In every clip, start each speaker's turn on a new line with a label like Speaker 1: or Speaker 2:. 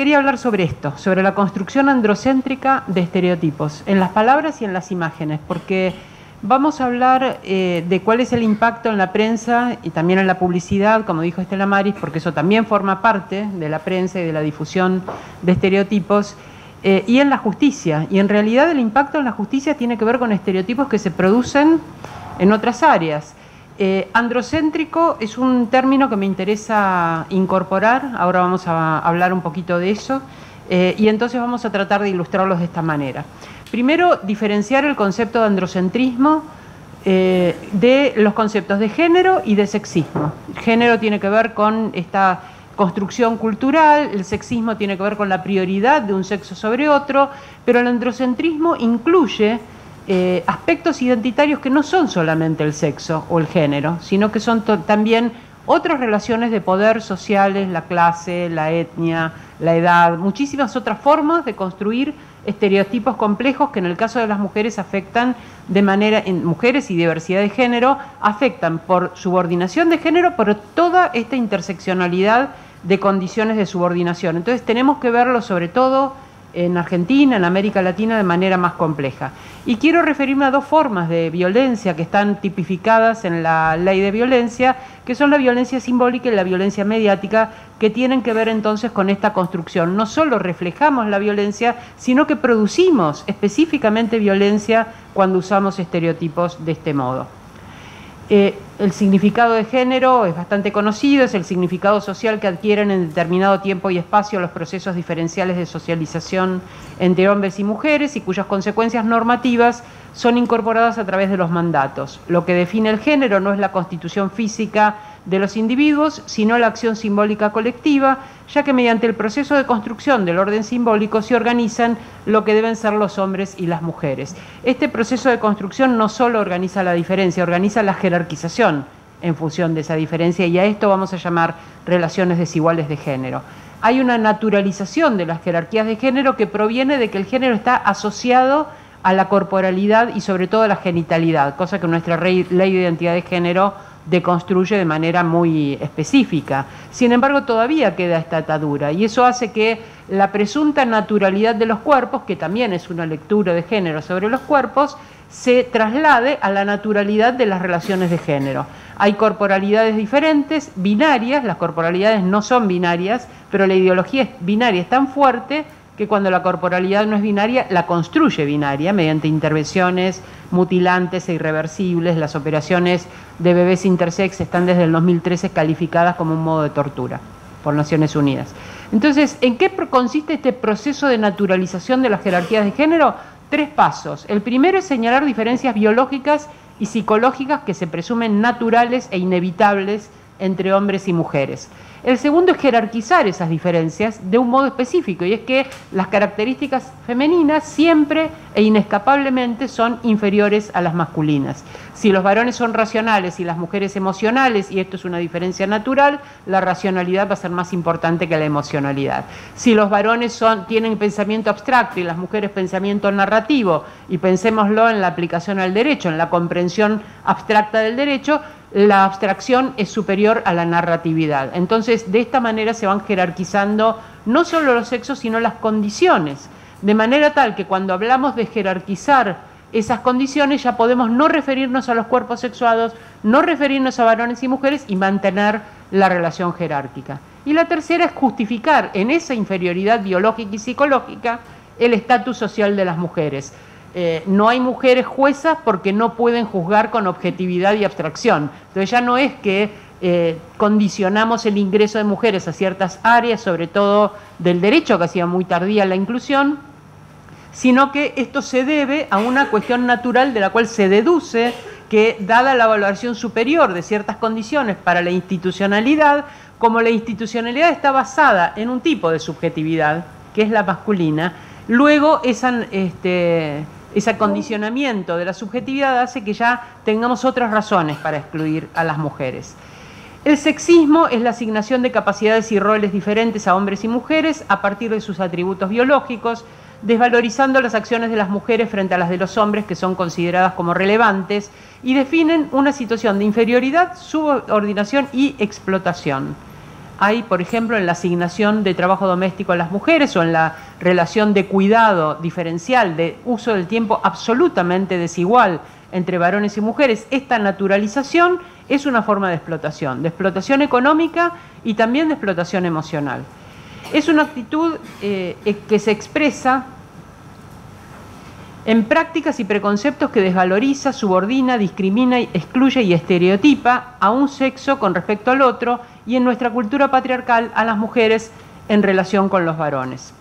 Speaker 1: quería hablar sobre esto, sobre la construcción androcéntrica de estereotipos, en las palabras y en las imágenes, porque vamos a hablar eh, de cuál es el impacto en la prensa y también en la publicidad, como dijo Estela Maris, porque eso también forma parte de la prensa y de la difusión de estereotipos, eh, y en la justicia. Y en realidad el impacto en la justicia tiene que ver con estereotipos que se producen en otras áreas. Eh, androcéntrico es un término que me interesa incorporar, ahora vamos a hablar un poquito de eso, eh, y entonces vamos a tratar de ilustrarlos de esta manera. Primero, diferenciar el concepto de androcentrismo eh, de los conceptos de género y de sexismo. género tiene que ver con esta construcción cultural, el sexismo tiene que ver con la prioridad de un sexo sobre otro, pero el androcentrismo incluye eh, aspectos identitarios que no son solamente el sexo o el género, sino que son también otras relaciones de poder sociales, la clase, la etnia, la edad, muchísimas otras formas de construir estereotipos complejos que en el caso de las mujeres afectan de manera, en mujeres y diversidad de género, afectan por subordinación de género, por toda esta interseccionalidad de condiciones de subordinación. Entonces tenemos que verlo sobre todo en Argentina, en América Latina, de manera más compleja. Y quiero referirme a dos formas de violencia que están tipificadas en la ley de violencia, que son la violencia simbólica y la violencia mediática, que tienen que ver entonces con esta construcción. No solo reflejamos la violencia, sino que producimos específicamente violencia cuando usamos estereotipos de este modo. Eh, el significado de género es bastante conocido, es el significado social que adquieren en determinado tiempo y espacio los procesos diferenciales de socialización entre hombres y mujeres y cuyas consecuencias normativas son incorporadas a través de los mandatos. Lo que define el género no es la constitución física de los individuos, sino la acción simbólica colectiva, ya que mediante el proceso de construcción del orden simbólico se organizan lo que deben ser los hombres y las mujeres. Este proceso de construcción no solo organiza la diferencia, organiza la jerarquización en función de esa diferencia y a esto vamos a llamar relaciones desiguales de género. Hay una naturalización de las jerarquías de género que proviene de que el género está asociado a la corporalidad y sobre todo a la genitalidad, cosa que nuestra ley de identidad de género deconstruye de manera muy específica. Sin embargo, todavía queda esta atadura y eso hace que la presunta naturalidad de los cuerpos, que también es una lectura de género sobre los cuerpos, se traslade a la naturalidad de las relaciones de género. Hay corporalidades diferentes, binarias, las corporalidades no son binarias, pero la ideología binaria es tan fuerte que cuando la corporalidad no es binaria, la construye binaria mediante intervenciones mutilantes e irreversibles. Las operaciones de bebés intersex están desde el 2013 calificadas como un modo de tortura por Naciones Unidas. Entonces, ¿en qué consiste este proceso de naturalización de las jerarquías de género? Tres pasos. El primero es señalar diferencias biológicas y psicológicas que se presumen naturales e inevitables entre hombres y mujeres. El segundo es jerarquizar esas diferencias de un modo específico, y es que las características femeninas siempre e inescapablemente son inferiores a las masculinas. Si los varones son racionales y las mujeres emocionales, y esto es una diferencia natural, la racionalidad va a ser más importante que la emocionalidad. Si los varones son, tienen pensamiento abstracto y las mujeres pensamiento narrativo, y pensémoslo en la aplicación al derecho, en la comprensión abstracta del derecho, la abstracción es superior a la narratividad. Entonces, de esta manera se van jerarquizando no solo los sexos, sino las condiciones, de manera tal que cuando hablamos de jerarquizar esas condiciones ya podemos no referirnos a los cuerpos sexuados, no referirnos a varones y mujeres y mantener la relación jerárquica. Y la tercera es justificar en esa inferioridad biológica y psicológica el estatus social de las mujeres. Eh, no hay mujeres juezas porque no pueden juzgar con objetividad y abstracción. Entonces ya no es que eh, condicionamos el ingreso de mujeres a ciertas áreas, sobre todo del derecho, que hacía muy tardía la inclusión, sino que esto se debe a una cuestión natural de la cual se deduce que, dada la valoración superior de ciertas condiciones para la institucionalidad, como la institucionalidad está basada en un tipo de subjetividad, que es la masculina, luego esa... Este, ese acondicionamiento de la subjetividad hace que ya tengamos otras razones para excluir a las mujeres. El sexismo es la asignación de capacidades y roles diferentes a hombres y mujeres a partir de sus atributos biológicos, desvalorizando las acciones de las mujeres frente a las de los hombres que son consideradas como relevantes y definen una situación de inferioridad, subordinación y explotación. hay, por ejemplo, en la asignación de trabajo doméstico a las mujeres o en la relación de cuidado diferencial, de uso del tiempo absolutamente desigual entre varones y mujeres. Esta naturalización es una forma de explotación, de explotación económica y también de explotación emocional. Es una actitud eh, que se expresa en prácticas y preconceptos que desvaloriza, subordina, discrimina, excluye y estereotipa a un sexo con respecto al otro y en nuestra cultura patriarcal a las mujeres en relación con los varones.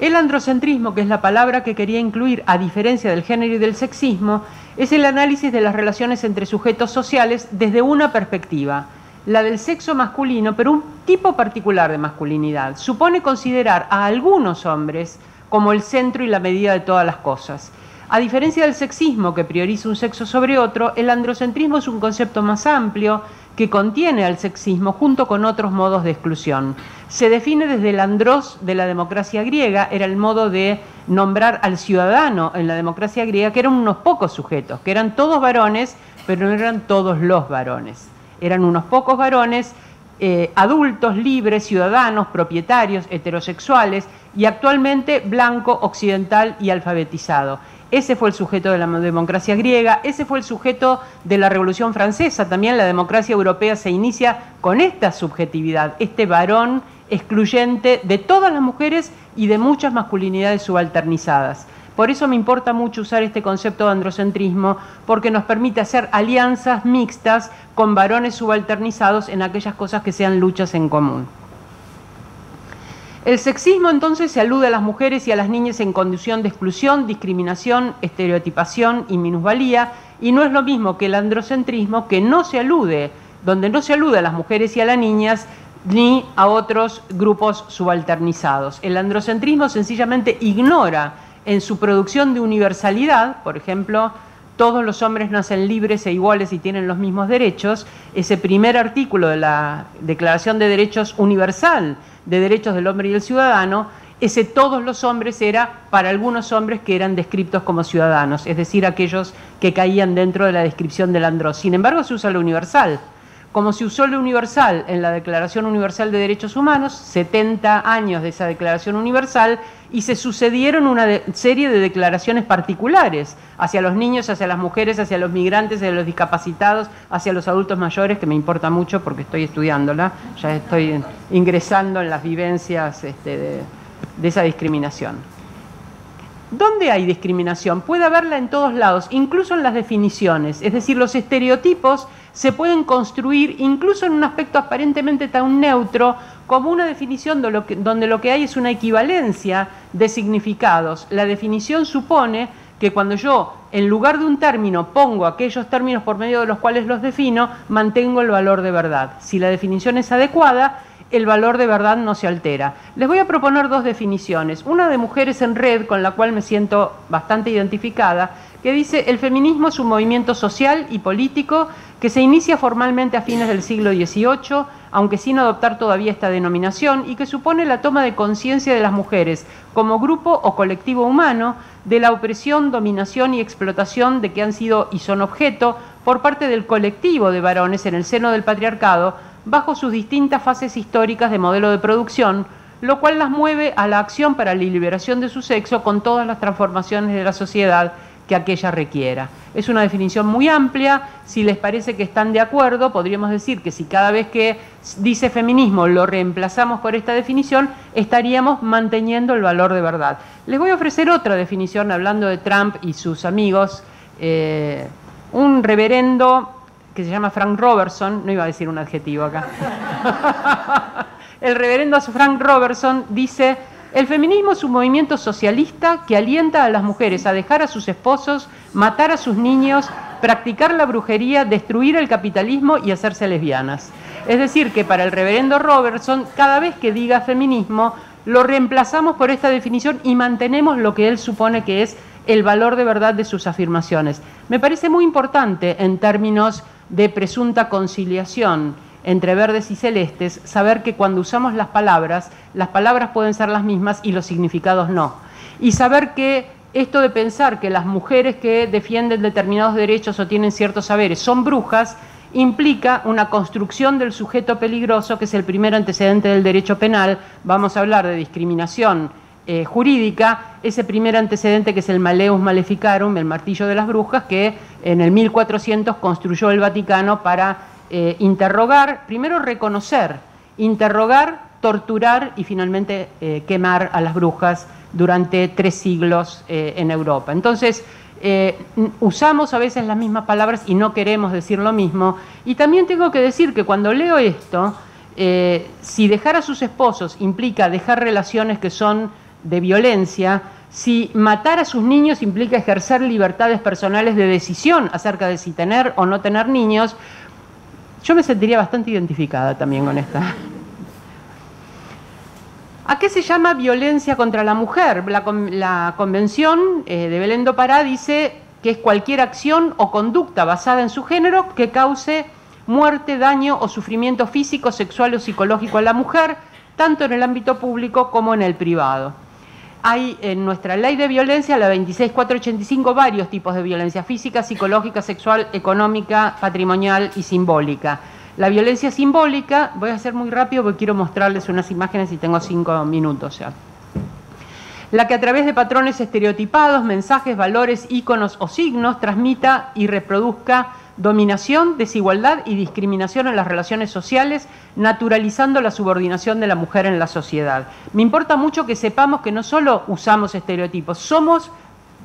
Speaker 1: El androcentrismo, que es la palabra que quería incluir a diferencia del género y del sexismo, es el análisis de las relaciones entre sujetos sociales desde una perspectiva, la del sexo masculino, pero un tipo particular de masculinidad. Supone considerar a algunos hombres como el centro y la medida de todas las cosas. A diferencia del sexismo, que prioriza un sexo sobre otro, el androcentrismo es un concepto más amplio que contiene al sexismo junto con otros modos de exclusión. Se define desde el andros de la democracia griega, era el modo de nombrar al ciudadano en la democracia griega, que eran unos pocos sujetos, que eran todos varones, pero no eran todos los varones. Eran unos pocos varones eh, adultos, libres, ciudadanos, propietarios, heterosexuales, y actualmente blanco, occidental y alfabetizado. Ese fue el sujeto de la democracia griega, ese fue el sujeto de la Revolución Francesa. También la democracia europea se inicia con esta subjetividad, este varón excluyente de todas las mujeres y de muchas masculinidades subalternizadas. Por eso me importa mucho usar este concepto de androcentrismo, porque nos permite hacer alianzas mixtas con varones subalternizados en aquellas cosas que sean luchas en común. El sexismo entonces se alude a las mujeres y a las niñas en condición de exclusión, discriminación, estereotipación y minusvalía, y no es lo mismo que el androcentrismo que no se alude, donde no se alude a las mujeres y a las niñas ni a otros grupos subalternizados. El androcentrismo sencillamente ignora en su producción de universalidad, por ejemplo, todos los hombres nacen libres e iguales y tienen los mismos derechos, ese primer artículo de la Declaración de Derechos Universal de derechos del hombre y el ciudadano, ese todos los hombres era para algunos hombres que eran descritos como ciudadanos, es decir, aquellos que caían dentro de la descripción del andro. Sin embargo, se usa lo universal. Como se usó lo universal en la Declaración Universal de Derechos Humanos, 70 años de esa Declaración Universal, y se sucedieron una serie de declaraciones particulares hacia los niños, hacia las mujeres, hacia los migrantes, hacia los discapacitados, hacia los adultos mayores, que me importa mucho porque estoy estudiándola, ya estoy ingresando en las vivencias este, de, de esa discriminación. ¿Dónde hay discriminación? Puede haberla en todos lados, incluso en las definiciones, es decir, los estereotipos se pueden construir incluso en un aspecto aparentemente tan neutro como una definición donde lo que hay es una equivalencia de significados. La definición supone que cuando yo en lugar de un término pongo aquellos términos por medio de los cuales los defino, mantengo el valor de verdad. Si la definición es adecuada, el valor de verdad no se altera. Les voy a proponer dos definiciones. Una de mujeres en red, con la cual me siento bastante identificada, que dice, el feminismo es un movimiento social y político que se inicia formalmente a fines del siglo XVIII, aunque sin adoptar todavía esta denominación, y que supone la toma de conciencia de las mujeres como grupo o colectivo humano de la opresión, dominación y explotación de que han sido y son objeto por parte del colectivo de varones en el seno del patriarcado, bajo sus distintas fases históricas de modelo de producción, lo cual las mueve a la acción para la liberación de su sexo con todas las transformaciones de la sociedad que aquella requiera. Es una definición muy amplia, si les parece que están de acuerdo, podríamos decir que si cada vez que dice feminismo lo reemplazamos por esta definición, estaríamos manteniendo el valor de verdad. Les voy a ofrecer otra definición hablando de Trump y sus amigos. Eh, un reverendo que se llama Frank Robertson, no iba a decir un adjetivo acá, el reverendo Frank Robertson dice el feminismo es un movimiento socialista que alienta a las mujeres a dejar a sus esposos, matar a sus niños, practicar la brujería, destruir el capitalismo y hacerse lesbianas. Es decir, que para el reverendo Robertson, cada vez que diga feminismo, lo reemplazamos por esta definición y mantenemos lo que él supone que es el valor de verdad de sus afirmaciones. Me parece muy importante en términos de presunta conciliación entre verdes y celestes, saber que cuando usamos las palabras, las palabras pueden ser las mismas y los significados no. Y saber que esto de pensar que las mujeres que defienden determinados derechos o tienen ciertos saberes son brujas implica una construcción del sujeto peligroso, que es el primer antecedente del derecho penal. Vamos a hablar de discriminación eh, jurídica, ese primer antecedente que es el Maleus Maleficarum, el martillo de las brujas, que en el 1400 construyó el Vaticano para eh, interrogar, primero reconocer, interrogar, torturar y finalmente eh, quemar a las brujas durante tres siglos en Europa. Entonces, usamos a veces las mismas palabras y no queremos decir lo mismo. Y también tengo que decir que cuando leo esto, si dejar a sus esposos implica dejar relaciones que son de violencia, si matar a sus niños implica ejercer libertades personales de decisión acerca de si tener o no tener niños, yo me sentiría bastante identificada también con esta. ¿A qué se llama violencia contra la mujer? La, Convención eh, de Belén do Pará dice que es cualquier acción o conducta basada en su género que cause muerte, daño o sufrimiento físico, sexual o psicológico a la mujer, tanto en el ámbito público como en el privado hay en nuestra ley de violencia, la 26485, varios tipos de violencia física, psicológica, sexual, económica, patrimonial y simbólica. La violencia simbólica, voy a hacer muy rápido porque quiero mostrarles unas imágenes y tengo cinco minutos ya. La que a través de patrones estereotipados, mensajes, valores, íconos o signos transmita y reproduzca dominación, desigualdad y discriminación en las relaciones sociales, naturalizando la subordinación de la mujer en la sociedad. Me importa mucho que sepamos que no solo usamos estereotipos, somos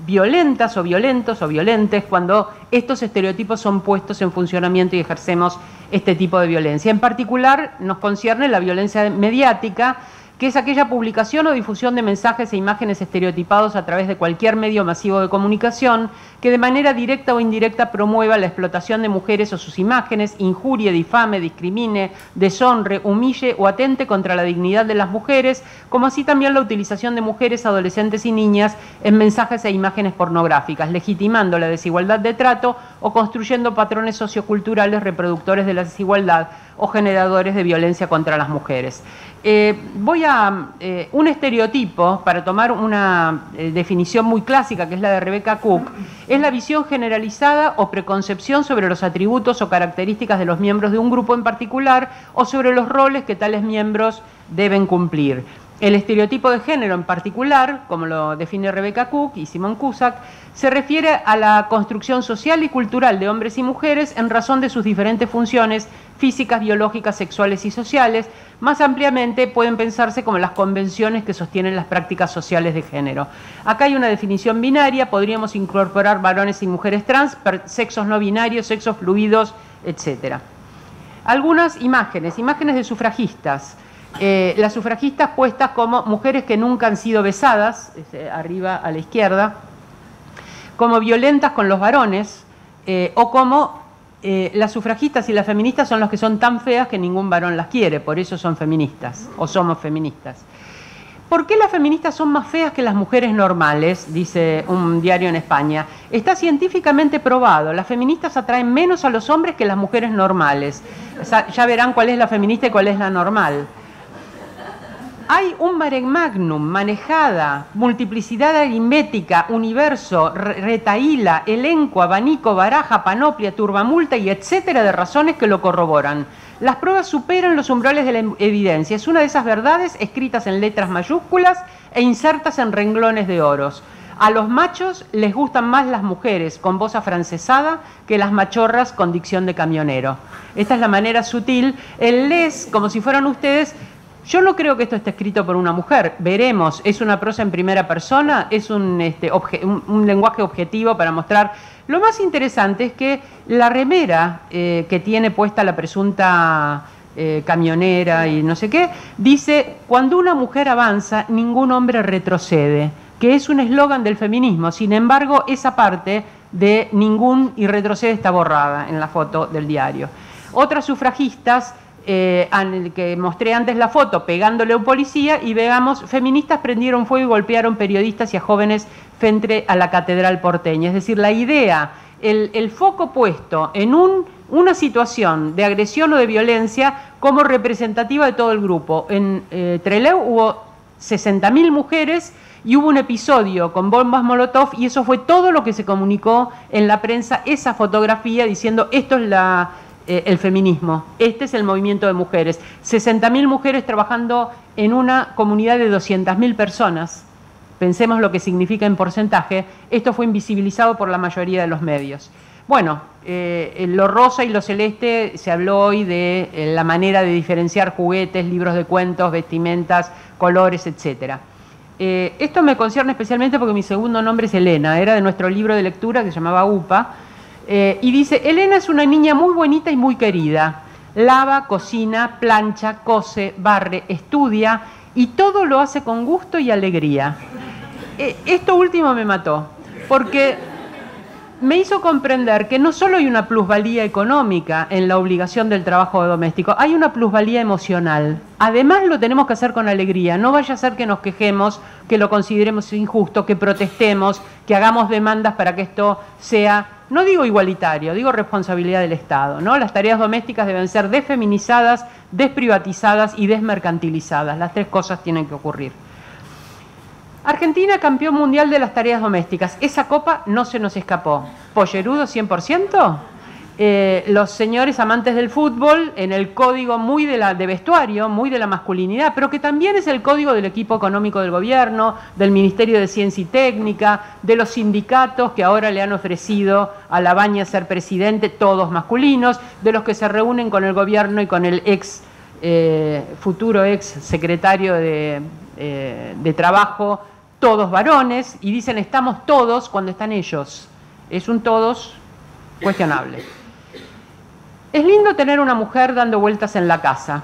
Speaker 1: violentas o violentos o violentes cuando estos estereotipos son puestos en funcionamiento y ejercemos este tipo de violencia. En particular nos concierne la violencia mediática, que es aquella publicación o difusión de mensajes e imágenes estereotipados a través de cualquier medio masivo de comunicación que de manera directa o indirecta promueva la explotación de mujeres o sus imágenes, injurie, difame, discrimine, deshonre, humille o atente contra la dignidad de las mujeres, como así también la utilización de mujeres, adolescentes y niñas en mensajes e imágenes pornográficas, legitimando la desigualdad de trato o construyendo patrones socioculturales reproductores de la desigualdad o generadores de violencia contra las mujeres. Eh, voy a eh, un estereotipo, para tomar una eh, definición muy clásica, que es la de Rebecca Cook, es la visión generalizada o preconcepción sobre los atributos o características de los miembros de un grupo en particular o sobre los roles que tales miembros deben cumplir. El estereotipo de género en particular, como lo define Rebecca Cook y Simon Cusack, se refiere a la construcción social y cultural de hombres y mujeres en razón de sus diferentes funciones físicas, biológicas, sexuales y sociales. Más ampliamente pueden pensarse como las convenciones que sostienen las prácticas sociales de género. Acá hay una definición binaria, podríamos incorporar varones y mujeres trans, sexos no binarios, sexos fluidos, etc. Algunas imágenes, imágenes de sufragistas. Eh, las sufragistas puestas como mujeres que nunca han sido besadas, este, arriba a la izquierda, como violentas con los varones, eh, o como eh, las sufragistas y las feministas son los que son tan feas que ningún varón las quiere, por eso son feministas, o somos feministas. ¿Por qué las feministas son más feas que las mujeres normales? Dice un diario en España. Está científicamente probado. Las feministas atraen menos a los hombres que las mujeres normales. ya verán cuál es la feminista y cuál es la normal hay un mare magnum, manejada, multiplicidad aritmética, universo, retaíla, elenco, abanico, baraja, panoplia, turbamulta y etcétera de razones que lo corroboran. Las pruebas superan los umbrales de la evidencia. Es una de esas verdades escritas en letras mayúsculas e insertas en renglones de oros. A los machos les gustan más las mujeres con voz afrancesada que las machorras con dicción de camionero. Esta es la manera sutil. El les, como si fueran ustedes, yo no creo que esto esté escrito por una mujer. Veremos, es una prosa en primera persona, es un, este, lenguaje objetivo para mostrar. Lo más interesante es que la remera eh, que tiene puesta la presunta eh, camionera y no sé qué, dice, cuando una mujer avanza, ningún hombre retrocede, que es un eslogan del feminismo. Sin embargo, esa parte de ningún y retrocede está borrada en la foto del diario. Otras sufragistas eh, que mostré antes la foto pegándole a un policía y veamos, feministas prendieron fuego y golpearon periodistas y a jóvenes frente a la catedral porteña. Es decir, la idea, el, foco puesto en una situación de agresión o de violencia como representativa de todo el grupo. En eh, Trelew hubo 60.000 mujeres y hubo un episodio con bombas Molotov y eso fue todo lo que se comunicó en la prensa, esa fotografía diciendo esto es la eh, el feminismo. Este es el movimiento de mujeres. 60.000 mujeres trabajando en una comunidad de 200.000 personas. Pensemos lo que significa en porcentaje. Esto fue invisibilizado por la mayoría de los medios. Bueno, eh, lo rosa y lo celeste se habló hoy de eh, la manera de diferenciar juguetes, libros de cuentos, vestimentas, colores, etc. Esto me concierne especialmente porque mi segundo nombre es Elena, era de nuestro libro de lectura que se llamaba UPA, y dice, Elena es una niña muy bonita y muy querida, lava, cocina, plancha, cose, barre, estudia y todo lo hace con gusto y alegría. esto último me mató, porque me hizo comprender que no solo hay una plusvalía económica en la obligación del trabajo doméstico, hay una plusvalía emocional. Además lo tenemos que hacer con alegría, no vaya a ser que nos quejemos, que lo consideremos injusto, que protestemos, que hagamos demandas para que esto sea, no digo igualitario, digo responsabilidad del Estado. ¿no? Las tareas domésticas deben ser desfeminizadas, desprivatizadas y desmercantilizadas. Las tres cosas tienen que ocurrir. Argentina campeón mundial de las tareas domésticas. Esa copa no se nos escapó. ¿Pollerudo 100%? Eh, los señores amantes del fútbol en el código muy de, la, de vestuario, muy de la masculinidad, pero que también es el código del equipo económico del gobierno, del Ministerio de Ciencia y Técnica, de los sindicatos que ahora le han ofrecido a la baña ser presidente, todos masculinos, de los que se reúnen con el gobierno y con el ex, eh, futuro ex secretario eh, de Trabajo todos varones y dicen estamos todos cuando están ellos. Es un todos cuestionable. Es lindo tener una mujer dando vueltas en la casa.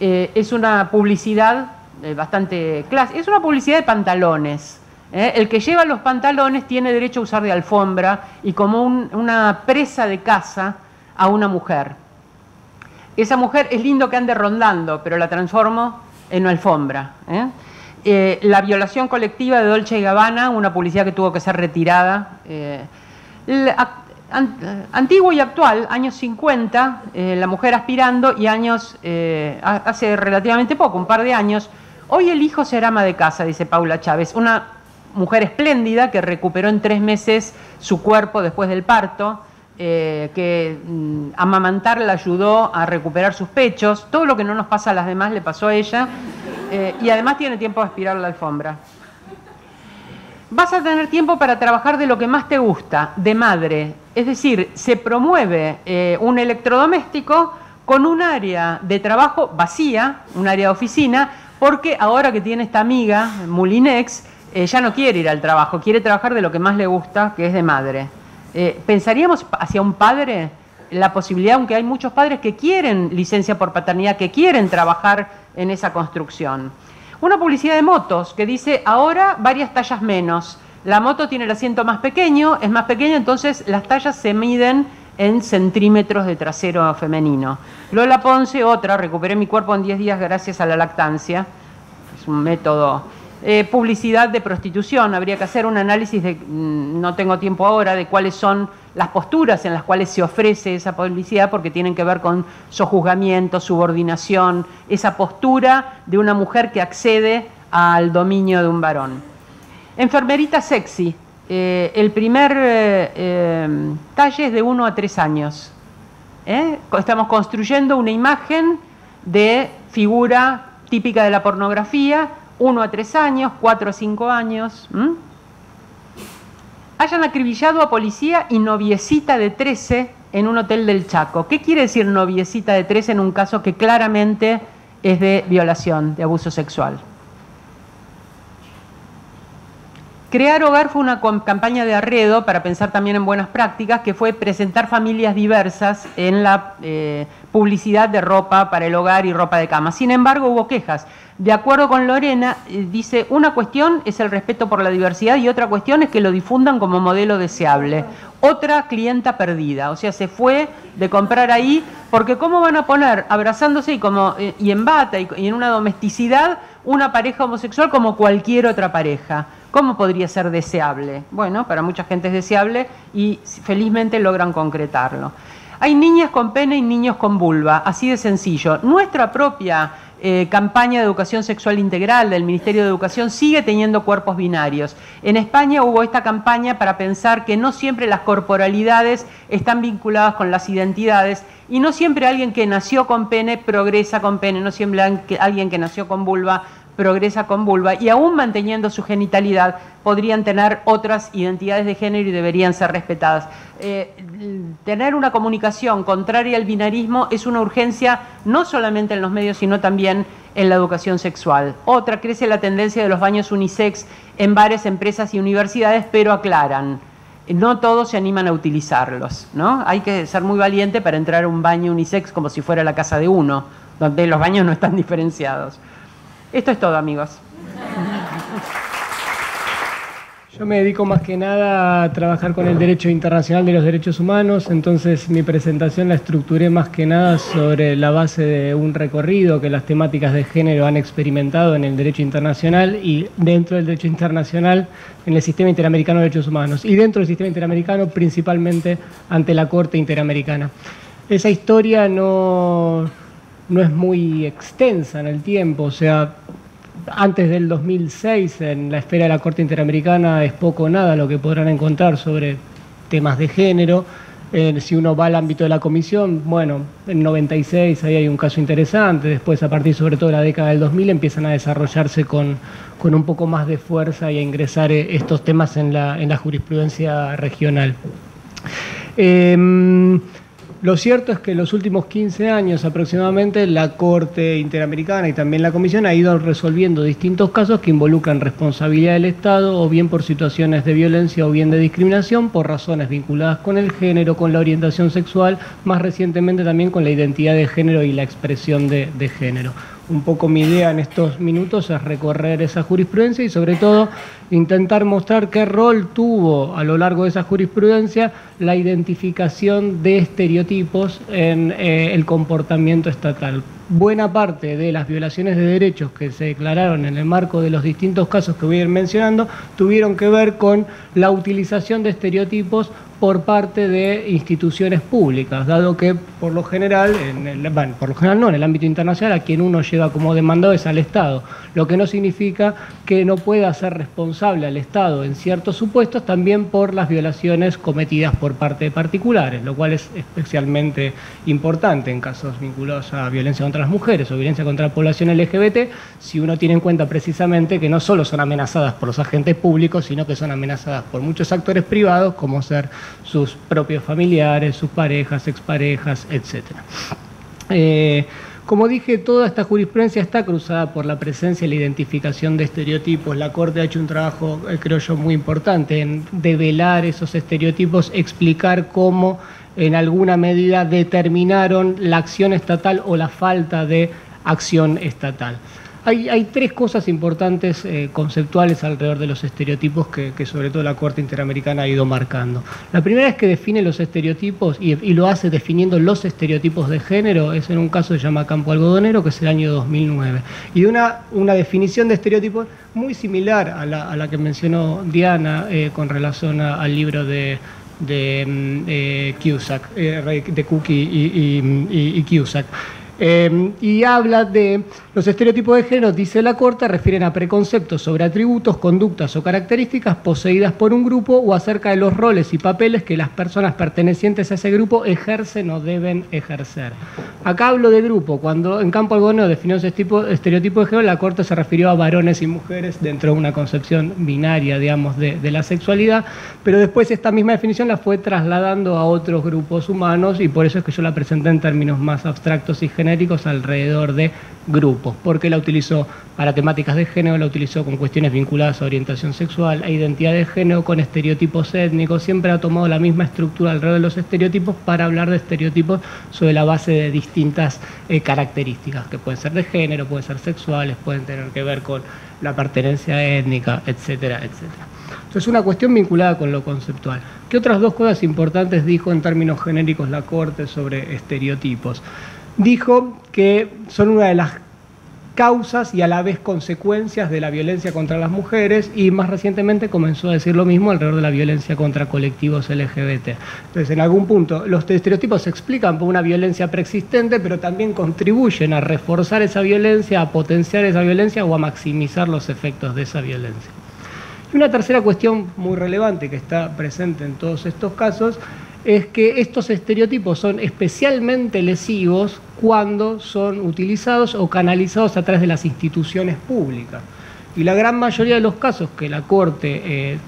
Speaker 1: Eh, es una publicidad eh, bastante clásica. Es una publicidad de pantalones. ¿eh? El que lleva los pantalones tiene derecho a usar de alfombra y como una presa de casa a una mujer. Esa mujer es lindo que ande rondando, pero la transformo en una alfombra. La violación colectiva de Dolce y Gabbana, una publicidad que tuvo que ser retirada. Antiguo y actual, años 50, eh, la mujer aspirando y años, hace relativamente poco, un par de años, hoy el hijo será ama de casa, dice Paula Chávez, una mujer espléndida que recuperó en tres meses su cuerpo después del parto, que mm, amamantar la ayudó a recuperar sus pechos, todo lo que no nos pasa a las demás le pasó a ella. Eh, y además tiene tiempo de aspirar la alfombra. Vas a tener tiempo para trabajar de lo que más te gusta, de madre. Es decir, se promueve eh, un electrodoméstico con un área de trabajo vacía, un área de oficina, porque ahora que tiene esta amiga, Mulinex, eh, ya no quiere ir al trabajo, quiere trabajar de lo que más le gusta, que es de madre. ¿Pensaríamos hacia un padre la posibilidad, aunque hay muchos padres que quieren licencia por paternidad, que quieren trabajar en esa construcción. Una publicidad de motos que dice ahora varias tallas menos. La moto tiene el asiento más pequeño, es más pequeña, entonces las tallas se miden en centímetros de trasero femenino. Lola Ponce, otra, recuperé mi cuerpo en 10 días gracias a la lactancia. Es un método eh, publicidad de prostitución. Habría que hacer un análisis, de, mm, no tengo tiempo ahora, de cuáles son las posturas en las cuales se ofrece esa publicidad, porque tienen que ver con sojuzgamiento, subordinación, esa postura de una mujer que accede al dominio de un varón. Enfermerita sexy. Eh, el primer eh, talle es de 1 a 3 años. Estamos construyendo una imagen de figura típica de la pornografía 1 a 3 años, 4 a 5 años, hayan acribillado a policía y noviecita de 13 en un hotel del Chaco. ¿Qué quiere decir noviecita de 13 en un caso que claramente es de violación, de abuso sexual? Crear Hogar fue una campaña de arredo para pensar también en buenas prácticas, que fue presentar familias diversas en la eh, publicidad de ropa para el hogar y ropa de cama. Sin embargo, hubo quejas. De acuerdo con Lorena, eh, dice, una cuestión es el respeto por la diversidad y otra cuestión es que lo difundan como modelo deseable. Otra clienta perdida, o sea, se fue de comprar ahí, porque ¿cómo van a poner abrazándose y, como, eh, y en bata y en una domesticidad una pareja homosexual como cualquier otra pareja? ¿Cómo podría ser deseable? Bueno, para mucha gente es deseable y felizmente logran concretarlo. Hay niñas con pene y niños con vulva, así de sencillo. Nuestra propia eh, campaña de educación sexual integral del Ministerio de Educación sigue teniendo cuerpos binarios. En España hubo esta campaña para pensar que no siempre las corporalidades están vinculadas con las identidades y no siempre alguien que nació con pene progresa con pene, no siempre alguien que nació con vulva progresa con vulva y aún manteniendo su genitalidad podrían tener otras identidades de género y deberían ser respetadas. Eh, tener una comunicación contraria al binarismo es una urgencia no solamente en los medios, sino también en la educación sexual. Otra, crece la tendencia de los baños unisex en bares, empresas y universidades, pero aclaran, no todos se animan a utilizarlos. ¿no? Hay que ser muy valiente para entrar a un baño unisex como si fuera la casa de uno, donde los baños no están diferenciados. Esto es todo, amigos.
Speaker 2: Yo me dedico más que nada a trabajar con el derecho internacional de los derechos humanos, entonces mi presentación la estructuré más que nada sobre la base de un recorrido que las temáticas de género han experimentado en el derecho internacional y dentro del derecho internacional en el sistema interamericano de derechos humanos y dentro del sistema interamericano principalmente ante la Corte Interamericana. Esa historia no, no es muy extensa en el tiempo, o sea, antes del 2006 en la esfera de la Corte Interamericana es poco o nada lo que podrán encontrar sobre temas de género. Eh, si uno va al ámbito de la comisión, bueno, en 96 ahí hay un caso interesante, después a partir sobre todo de la década del 2000 empiezan a desarrollarse con, con un poco más de fuerza y a ingresar eh, estos temas en la, en la jurisprudencia regional. Em, lo cierto es que en los últimos 15 años aproximadamente la Corte Interamericana y también la Comisión ha ido resolviendo distintos casos que involucran responsabilidad del Estado o bien por situaciones de violencia o bien de discriminación por razones vinculadas con el género, con la orientación sexual, más recientemente también con la identidad de género y la expresión de, de género un poco mi idea en estos minutos es recorrer esa jurisprudencia y sobre todo intentar mostrar qué rol tuvo a lo largo de esa jurisprudencia la identificación de estereotipos en eh, el comportamiento estatal. Buena parte de las violaciones de derechos que se declararon en el marco de los distintos casos que voy a ir mencionando tuvieron que ver con la utilización de estereotipos por parte de instituciones públicas, dado que por lo general, en el, bueno, por lo general no, en el ámbito internacional a quien uno lleva como demandado es al Estado, lo que no significa que no pueda ser responsable al Estado en ciertos supuestos también por las violaciones cometidas por parte de particulares, lo cual es especialmente importante en casos vinculados a violencia contra las mujeres o violencia contra la población LGBT, si uno tiene en cuenta precisamente que no solo son amenazadas por los agentes públicos, sino que son amenazadas por muchos actores privados como ser sus propios familiares, sus parejas, exparejas, etc. Eh, como dije, toda esta jurisprudencia está cruzada por la presencia y la identificación de estereotipos. La Corte ha hecho un trabajo, eh, creo yo, muy importante en develar esos estereotipos, explicar cómo en alguna medida determinaron la acción estatal o la falta de acción estatal. Hay, tres cosas importantes eh, conceptuales alrededor de los estereotipos que, sobre todo la Corte Interamericana ha ido marcando. La primera es que define los estereotipos y, lo hace definiendo los estereotipos de género, es en un caso que se llama Campo Algodonero, que es el año 2009. Y una, una definición de estereotipos muy similar a la, que mencionó Diana eh, con relación al libro de de mm, eh, Cusack, de Cookie y, y, y Cusack. Em, y habla de los estereotipos de género, dice la Corte, refieren a preconceptos sobre atributos, conductas o características poseídas por un grupo o acerca de los roles y papeles que las personas pertenecientes a ese grupo ejercen o deben ejercer. Acá hablo de grupo. Cuando en Campo Algodonero definió ese tipo, estereotipo de género, la Corte se refirió a varones y mujeres dentro de una concepción binaria, digamos, de, de la sexualidad, pero después esta misma definición la fue trasladando a otros grupos humanos y por eso es que yo la presenté en términos más abstractos y alrededor de grupos, porque la utilizó para temáticas de género, la utilizó con cuestiones vinculadas a orientación sexual, a identidad de género, con estereotipos étnicos, siempre ha tomado la misma estructura alrededor de los estereotipos para hablar de estereotipos sobre la base de distintas eh, características, que pueden ser de género, pueden ser sexuales, pueden tener que ver con la pertenencia étnica, etcétera, etcétera. Entonces, es una cuestión vinculada con lo conceptual. ¿Qué otras dos cosas importantes dijo en términos genéricos la Corte sobre estereotipos? Dijo que son una de las causas y a la vez consecuencias de la violencia contra las mujeres y más recientemente comenzó a decir lo mismo alrededor de la violencia contra colectivos LGBT. Entonces, en algún punto, los estereotipos se explican por una violencia preexistente, pero también contribuyen a reforzar esa violencia, a potenciar esa violencia o a maximizar los efectos de esa violencia. Y una tercera cuestión muy relevante que está presente en todos estos casos es que estos estereotipos son especialmente lesivos cuando son utilizados o canalizados a través de las instituciones públicas. Y la gran mayoría de los casos que la Corte eh,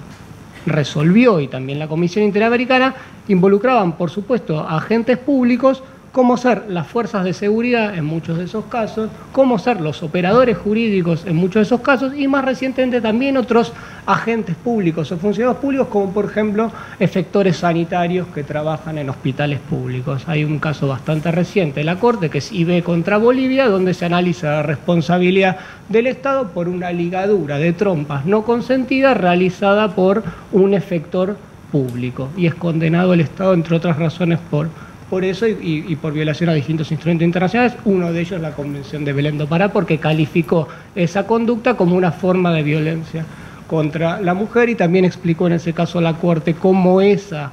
Speaker 2: resolvió y también la Comisión Interamericana involucraban, por supuesto, a agentes públicos cómo ser las fuerzas de seguridad en muchos de esos casos, cómo ser los operadores jurídicos en muchos de esos casos y más recientemente también otros agentes públicos o funcionarios públicos como por ejemplo efectores sanitarios que trabajan en hospitales públicos. Hay un caso bastante reciente de la Corte que es IB contra Bolivia donde se analiza la responsabilidad del Estado por una ligadura de trompas no consentida realizada por un efector público y es condenado el Estado entre otras razones por por eso y, por violación a distintos instrumentos internacionales, uno de ellos la Convención de Belén do Pará, porque calificó esa conducta como una forma de violencia contra la mujer y también explicó en ese caso a la Corte cómo esa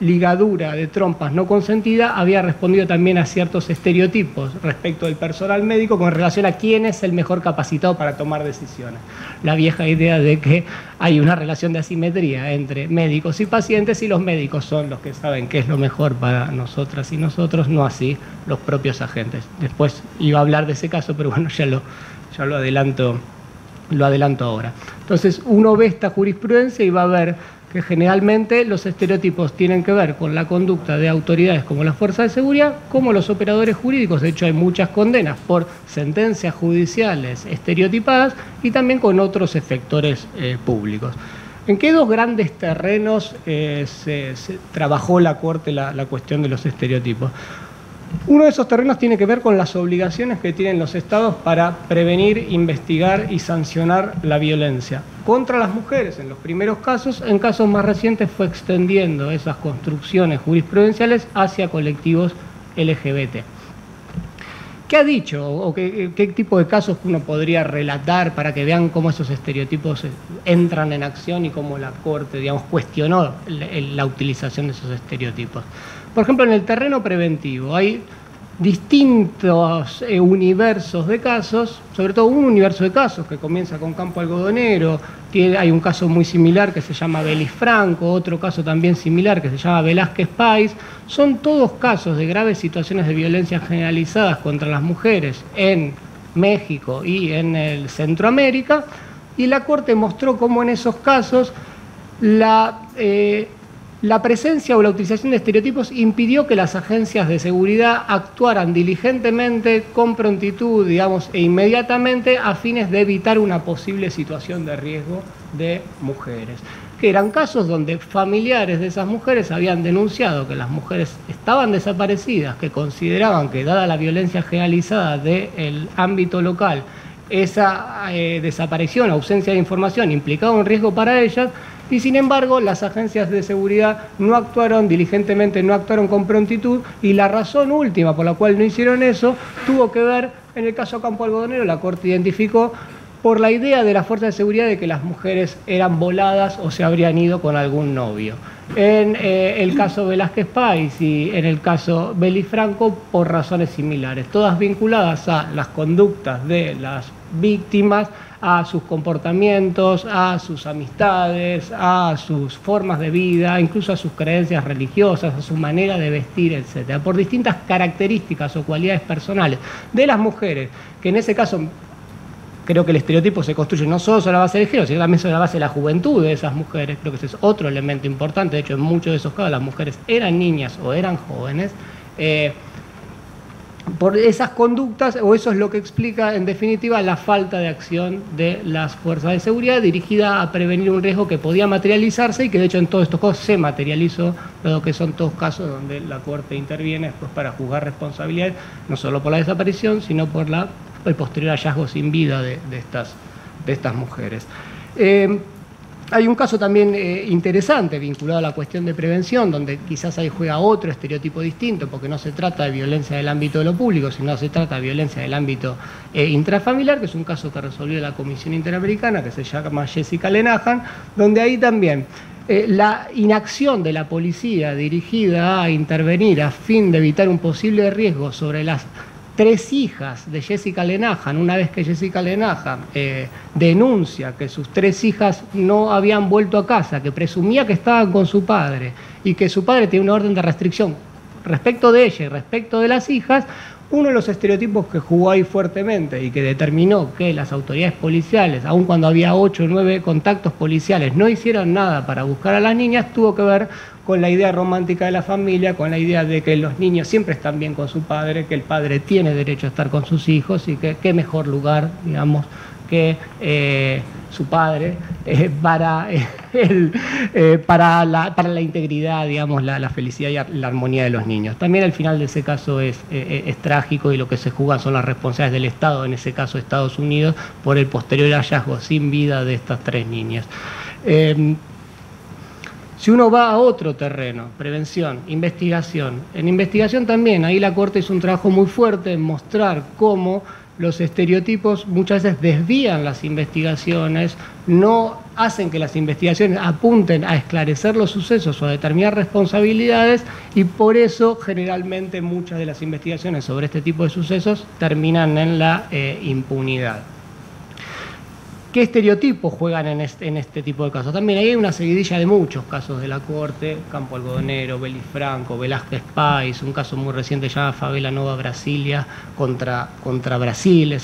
Speaker 2: ligadura de trompas no consentida había respondido también a ciertos estereotipos respecto del personal médico con relación a quién es el mejor capacitado para tomar decisiones. La vieja idea de que hay una relación de asimetría entre médicos y pacientes y los médicos son los que saben qué es lo mejor para nosotras y nosotros, no así los propios agentes. Después iba a hablar de ese caso, pero bueno, ya lo, ya lo adelanto lo adelanto ahora. Entonces uno ve esta jurisprudencia y va a ver que generalmente los estereotipos tienen que ver con la conducta de autoridades como la Fuerza de Seguridad, como los operadores jurídicos. De hecho, hay muchas condenas por sentencias judiciales estereotipadas y también con otros efectores eh, públicos. ¿En qué dos grandes terrenos eh, se, trabajó la Corte la cuestión de los estereotipos? Uno de esos terrenos tiene que ver con las obligaciones que tienen los estados para prevenir, investigar y sancionar la violencia contra las mujeres en los primeros casos, en casos más recientes fue extendiendo esas construcciones jurisprudenciales hacia colectivos LGBT. ¿Qué ha dicho o qué, tipo de casos uno podría relatar para que vean cómo esos estereotipos entran en acción y cómo la Corte, digamos, cuestionó la utilización de esos estereotipos? Por ejemplo, en el terreno preventivo hay distintos eh, universos de casos, sobre todo un universo de casos que comienza con Campo Algodonero, hay un caso muy similar que se llama Belis Franco, otro caso también similar que se llama Velázquez Pais, son todos casos de graves situaciones de violencia generalizadas contra las mujeres en México y en el Centroamérica, y la Corte mostró cómo en esos casos la... Eh, la presencia o la utilización de estereotipos impidió que las agencias de seguridad actuaran diligentemente, con prontitud, digamos, e inmediatamente a fines de evitar una posible situación de riesgo de mujeres. Que eran casos donde familiares de esas mujeres habían denunciado que las mujeres estaban desaparecidas, que consideraban que, dada la violencia generalizada del ámbito local, esa eh, desaparición, ausencia de información implicaba un riesgo para ellas, y sin embargo las agencias de seguridad no actuaron diligentemente, no actuaron con prontitud y la razón última por la cual no hicieron eso tuvo que ver, en el caso Campo Algodonero, la Corte identificó por la idea de la fuerza de seguridad de que las mujeres eran voladas o se habrían ido con algún novio. En eh, el caso Velázquez Pais y en el caso Franco por razones similares, todas vinculadas a las conductas de las víctimas a sus comportamientos, a sus amistades, a sus formas de vida, incluso a sus creencias religiosas, a su manera de vestir, etc. Por distintas características o cualidades personales de las mujeres, que en ese caso creo que el estereotipo se construye no solo sobre la base del género, sino también sobre la base de la juventud de esas mujeres. Creo que ese es otro elemento importante. De hecho, en muchos de esos casos las mujeres eran niñas o eran jóvenes. Eh, por esas conductas, o eso es lo que explica en definitiva la falta de acción de las fuerzas de seguridad dirigida a prevenir un riesgo que podía materializarse y que de hecho en todos estos casos se materializó, dado que son todos casos donde la Corte interviene después para juzgar responsabilidades, no solo por la desaparición, sino por la, el posterior hallazgo sin vida de, estas, de estas mujeres. Eh, hay un caso también eh, interesante vinculado a la cuestión de prevención, donde quizás ahí juega otro estereotipo distinto, porque no se trata de violencia del ámbito de lo público, sino se trata de violencia del ámbito eh, intrafamiliar, que es un caso que resolvió la Comisión Interamericana, que se llama Jessica Lenahan, donde ahí también eh, la inacción de la policía dirigida a intervenir a fin de evitar un posible riesgo sobre las tres hijas de Jessica Lenahan, una vez que Jessica Lenahan eh, denuncia que sus tres hijas no habían vuelto a casa, que presumía que estaban con su padre y que su padre tiene una orden de restricción respecto de ella y respecto de las hijas, uno de los estereotipos que jugó ahí fuertemente y que determinó que las autoridades policiales, aun cuando había ocho o nueve contactos policiales, no hicieran nada para buscar a las niñas, tuvo que ver con la idea romántica de la familia, con la idea de que los niños siempre están bien con su padre, que el padre tiene derecho a estar con sus hijos y que qué mejor lugar, digamos, que eh, su padre eh, para, eh, para, la, para, la, integridad, digamos, la, felicidad y la armonía de los niños. También el final de ese caso es, es trágico y lo que se juega son las responsabilidades del Estado, en ese caso Estados Unidos, por el posterior hallazgo sin vida de estas tres niñas. Si uno va a otro terreno, prevención, investigación, en investigación también, ahí la Corte hizo un trabajo muy fuerte en mostrar cómo los estereotipos muchas veces desvían las investigaciones, no hacen que las investigaciones apunten a esclarecer los sucesos o a determinar responsabilidades y por eso generalmente muchas de las investigaciones sobre este tipo de sucesos terminan en la eh, impunidad. ¿Qué estereotipos juegan en este, tipo de casos? También hay una seguidilla de muchos casos de la Corte, Campo Algodonero, Franco, Velázquez Pais, un caso muy reciente llamado Favela Nova Brasilia contra, contra Brasil.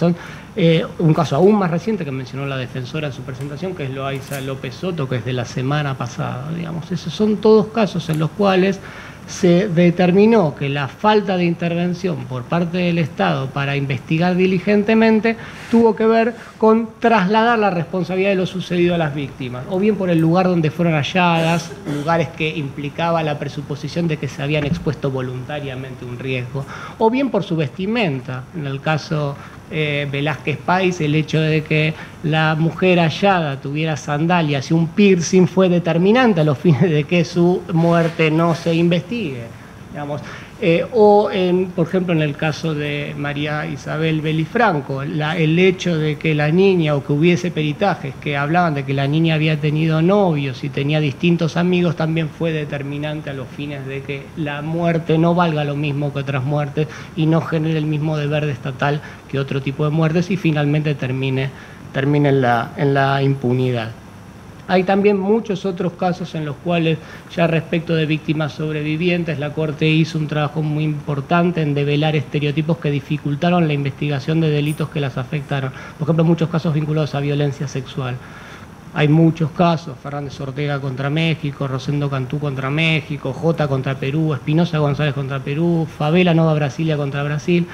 Speaker 2: Eh, un caso aún más reciente que mencionó la defensora en su presentación, que es Loaiza López Soto, que es de la semana pasada. Digamos. Esos son todos casos en los cuales se determinó que la falta de intervención por parte del Estado para investigar diligentemente tuvo que ver con trasladar la responsabilidad de lo sucedido a las víctimas, o bien por el lugar donde fueron halladas, lugares que implicaba la presuposición de que se habían expuesto voluntariamente un riesgo, o bien por su vestimenta, en el caso eh, Velázquez Pais, el hecho de que la mujer hallada tuviera sandalias y un piercing fue determinante a los fines de que su muerte no se investigue. Digamos. Eh, o, en, por ejemplo, en el caso de María Isabel Belifranco, el hecho de que la niña o que hubiese peritajes que hablaban de que la niña había tenido novios y tenía distintos amigos también fue determinante a los fines de que la muerte no valga lo mismo que otras muertes y no genere el mismo deber de estatal que otro tipo de muertes y finalmente termine, termine en, la, en la impunidad. Hay también muchos otros casos en los cuales ya respecto de víctimas sobrevivientes la Corte hizo un trabajo muy importante en develar estereotipos que dificultaron la investigación de delitos que las afectaron. Por ejemplo, muchos casos vinculados a violencia sexual. Hay muchos casos, Fernández Ortega contra México, Rosendo Cantú contra México, J contra Perú, Espinosa González contra Perú, Favela Nova Brasilia contra Brasil.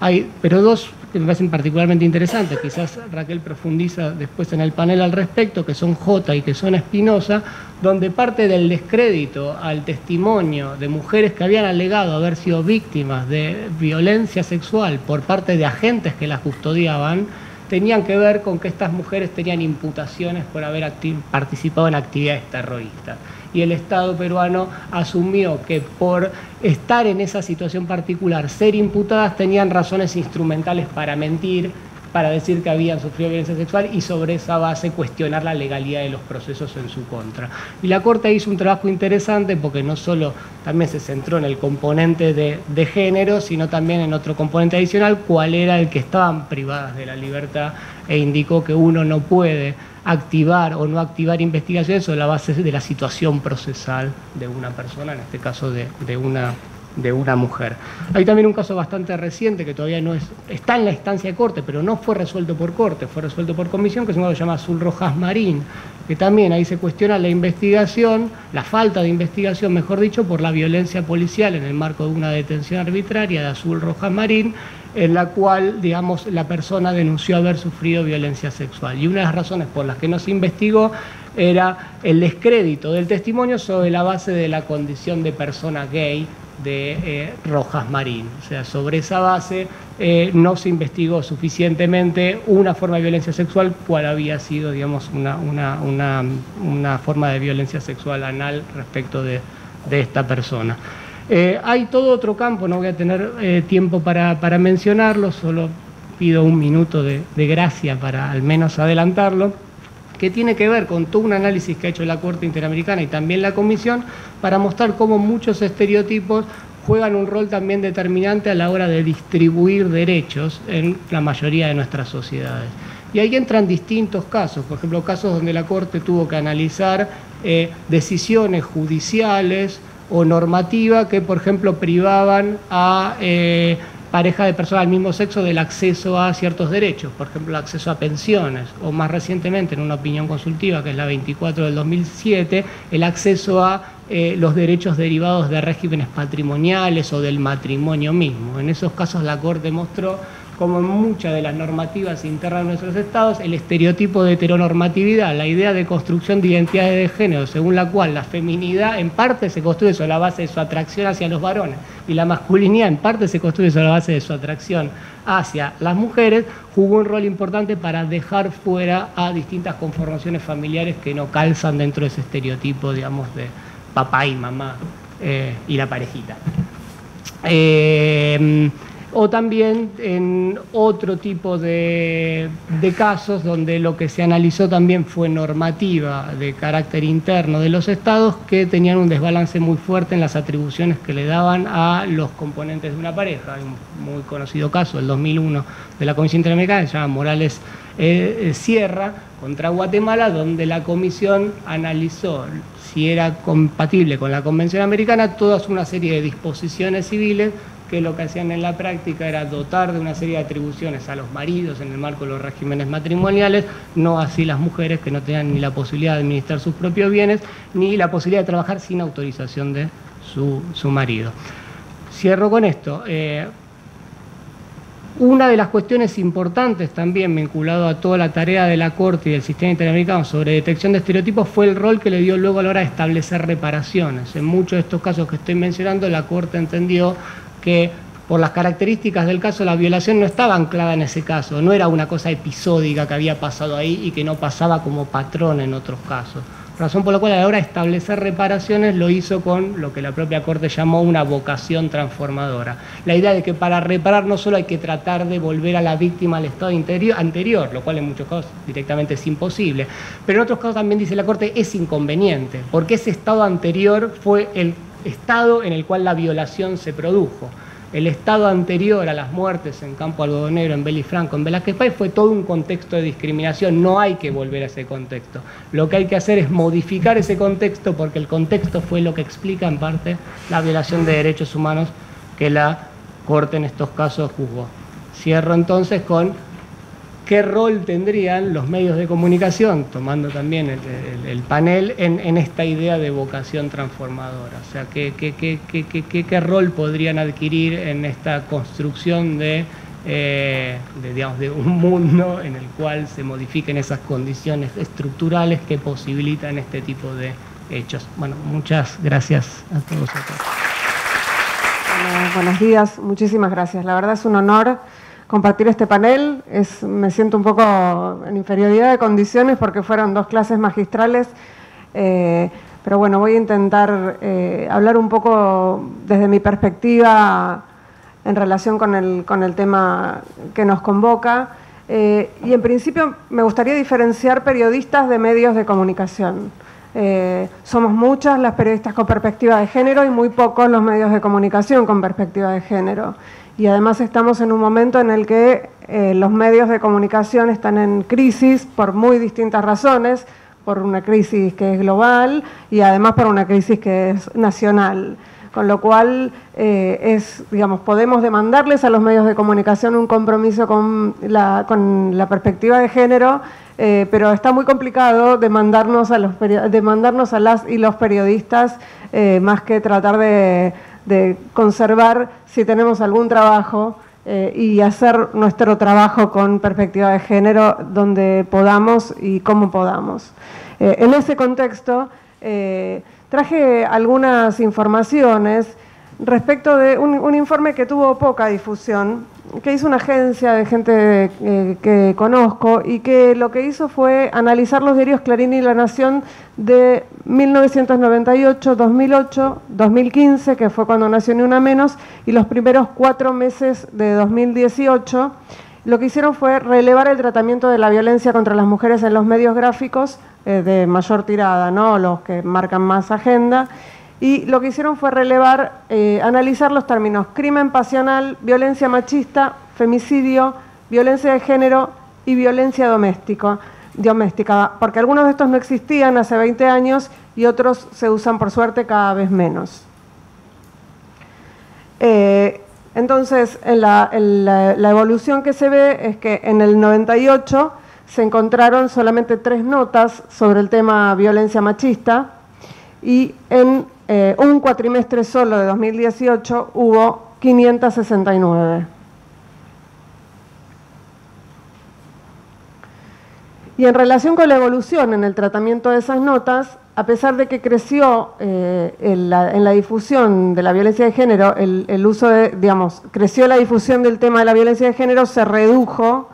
Speaker 2: Hay, pero dos que me parecen particularmente interesantes, quizás Raquel profundiza después en el panel al respecto, que son J y que son Espinosa, donde parte del descrédito al testimonio de mujeres que habían alegado haber sido víctimas de violencia sexual por parte de agentes que las custodiaban, tenían que ver con que estas mujeres tenían imputaciones por haber participado en actividades terroristas y el Estado peruano asumió que por estar en esa situación particular, ser imputadas, tenían razones instrumentales para mentir, para decir que habían sufrido violencia sexual y sobre esa base cuestionar la legalidad de los procesos en su contra. Y la Corte hizo un trabajo interesante porque no solo también se centró en el componente de, de género, sino también en otro componente adicional, cuál era el que estaban privadas de la libertad e indicó que uno no puede activar o no activar investigaciones sobre la base de la situación procesal de una persona, en este caso de, una de una mujer. Hay también un caso bastante reciente que todavía no es, está en la instancia de corte, pero no fue resuelto por corte, fue resuelto por comisión, que es un caso que se llama Azul Rojas Marín, que también ahí se cuestiona la investigación, la falta de investigación, mejor dicho, por la violencia policial en el marco de una detención arbitraria de Azul Rojas Marín, en la cual, digamos, la persona denunció haber sufrido violencia sexual. Y una de las razones por las que no se investigó era el descrédito del testimonio sobre la base de la condición de persona gay de eh, Rojas Marín. O sea, sobre esa base eh, no se investigó suficientemente una forma de violencia sexual, cuál había sido, digamos, una, una, forma de violencia sexual anal respecto de, esta persona. Eh, hay todo otro campo, no voy a tener tiempo para, mencionarlo, solo pido un minuto de gracia para al menos adelantarlo que tiene que ver con todo un análisis que ha hecho la Corte Interamericana y también la Comisión para mostrar cómo muchos estereotipos juegan un rol también determinante a la hora de distribuir derechos en la mayoría de nuestras sociedades. Y ahí entran distintos casos, por ejemplo, casos donde la Corte tuvo que analizar eh, decisiones judiciales o normativas que, por ejemplo, privaban a eh, pareja de personas del mismo sexo del acceso a ciertos derechos, por ejemplo, el acceso a pensiones, o más recientemente, en una opinión consultiva, que es la 24 del 2007, el acceso a eh, los derechos derivados de regímenes patrimoniales o del matrimonio mismo. En esos casos la Corte mostró como en muchas de las normativas internas de nuestros estados, el estereotipo de heteronormatividad, la idea de construcción de identidades de género, según la cual la feminidad en parte se construye sobre la base de su atracción hacia los varones y la masculinidad en parte se construye sobre la base de su atracción hacia las mujeres, jugó un rol importante para dejar fuera a distintas conformaciones familiares que no calzan dentro de ese estereotipo, digamos, de papá y mamá eh, y la parejita. Eh, o también en otro tipo de, casos donde lo que se analizó también fue normativa de carácter interno de los estados que tenían un desbalance muy fuerte en las atribuciones que le daban a los componentes de una pareja. Hay un muy conocido caso, el 2001 de la Comisión Interamericana, se llama Morales eh, eh, Sierra, contra Guatemala, donde la comisión analizó si era compatible con la Convención Americana toda una serie de disposiciones civiles que lo que hacían en la práctica era dotar de una serie de atribuciones a los maridos en el marco de los regímenes matrimoniales, no así las mujeres que no tenían ni la posibilidad de administrar sus propios bienes, ni la posibilidad de trabajar sin autorización de su, marido. Cierro con esto. Eh, una de las cuestiones importantes también vinculado a toda la tarea de la Corte y del sistema interamericano sobre detección de estereotipos fue el rol que le dio luego a la hora de establecer reparaciones. En muchos de estos casos que estoy mencionando, la Corte entendió que por las características del caso la violación no estaba anclada en ese caso, no era una cosa episódica que había pasado ahí y que no pasaba como patrón en otros casos. Razón por la cual a la hora de establecer reparaciones lo hizo con lo que la propia Corte llamó una vocación transformadora. La idea de que para reparar no solo hay que tratar de volver a la víctima al estado anterior, lo cual en muchos casos directamente es imposible, pero en otros casos también dice la Corte es inconveniente, porque ese estado anterior fue el estado en el cual la violación se produjo. El estado anterior a las muertes en Campo Algodonero, en Belifranco, en Velázquez fue todo un contexto de discriminación. No hay que volver a ese contexto. Lo que hay que hacer es modificar ese contexto porque el contexto fue lo que explica en parte la violación de derechos humanos que la Corte en estos casos juzgó. Cierro entonces con qué rol tendrían los medios de comunicación, tomando también el, panel, en, esta idea de vocación transformadora. O sea, qué, rol podrían adquirir en esta construcción de, eh, digamos, de un mundo en el cual se modifiquen esas condiciones estructurales que posibilitan este tipo de hechos. Bueno, muchas gracias a todos.
Speaker 3: buenos días, muchísimas gracias. La verdad es un honor compartir este panel. Es, me siento un poco en inferioridad de condiciones porque fueron dos clases magistrales. Eh, pero bueno, voy a intentar eh, hablar un poco desde mi perspectiva en relación con el, con el tema que nos convoca. Eh, y en principio me gustaría diferenciar periodistas de medios de comunicación. somos muchas las periodistas con perspectiva de género y muy pocos los medios de comunicación con perspectiva de género y además estamos en un momento en el que eh, los medios de comunicación están en crisis por muy distintas razones, por una crisis que es global y además por una crisis que es nacional. Con lo cual, eh, es, digamos, podemos demandarles a los medios de comunicación un compromiso con la, perspectiva de género, eh, pero está muy complicado demandarnos a, los, demandarnos a las y los periodistas más que tratar de conservar si tenemos algún trabajo eh, y hacer nuestro trabajo con perspectiva de género donde podamos y cómo podamos. Eh, en ese contexto, eh, traje algunas informaciones respecto de un, informe que tuvo poca difusión, que hizo una agencia de gente eh, que conozco y que lo que hizo fue analizar los diarios Clarín y La Nación de 1998, 2008, 2015, que fue cuando nació Ni Una Menos, y los primeros cuatro meses de 2018. Lo que hicieron fue relevar el tratamiento de la violencia contra las mujeres en los medios gráficos eh, de mayor tirada, ¿no? los que marcan más agenda, y lo que hicieron fue relevar, eh, analizar los términos crimen pasional, violencia machista, femicidio, violencia de género y violencia doméstica, porque algunos de estos no existían hace 20 años y otros se usan por suerte cada vez menos. Eh, entonces, la, la, evolución que se ve es que en el 98 se encontraron solamente tres notas sobre el tema violencia machista y en eh, un cuatrimestre solo de 2018 hubo 569. Y en relación con la evolución en el tratamiento de esas notas, a pesar de que creció eh, en, la, difusión de la violencia de género, el, el, uso de, digamos, creció la difusión del tema de la violencia de género, se redujo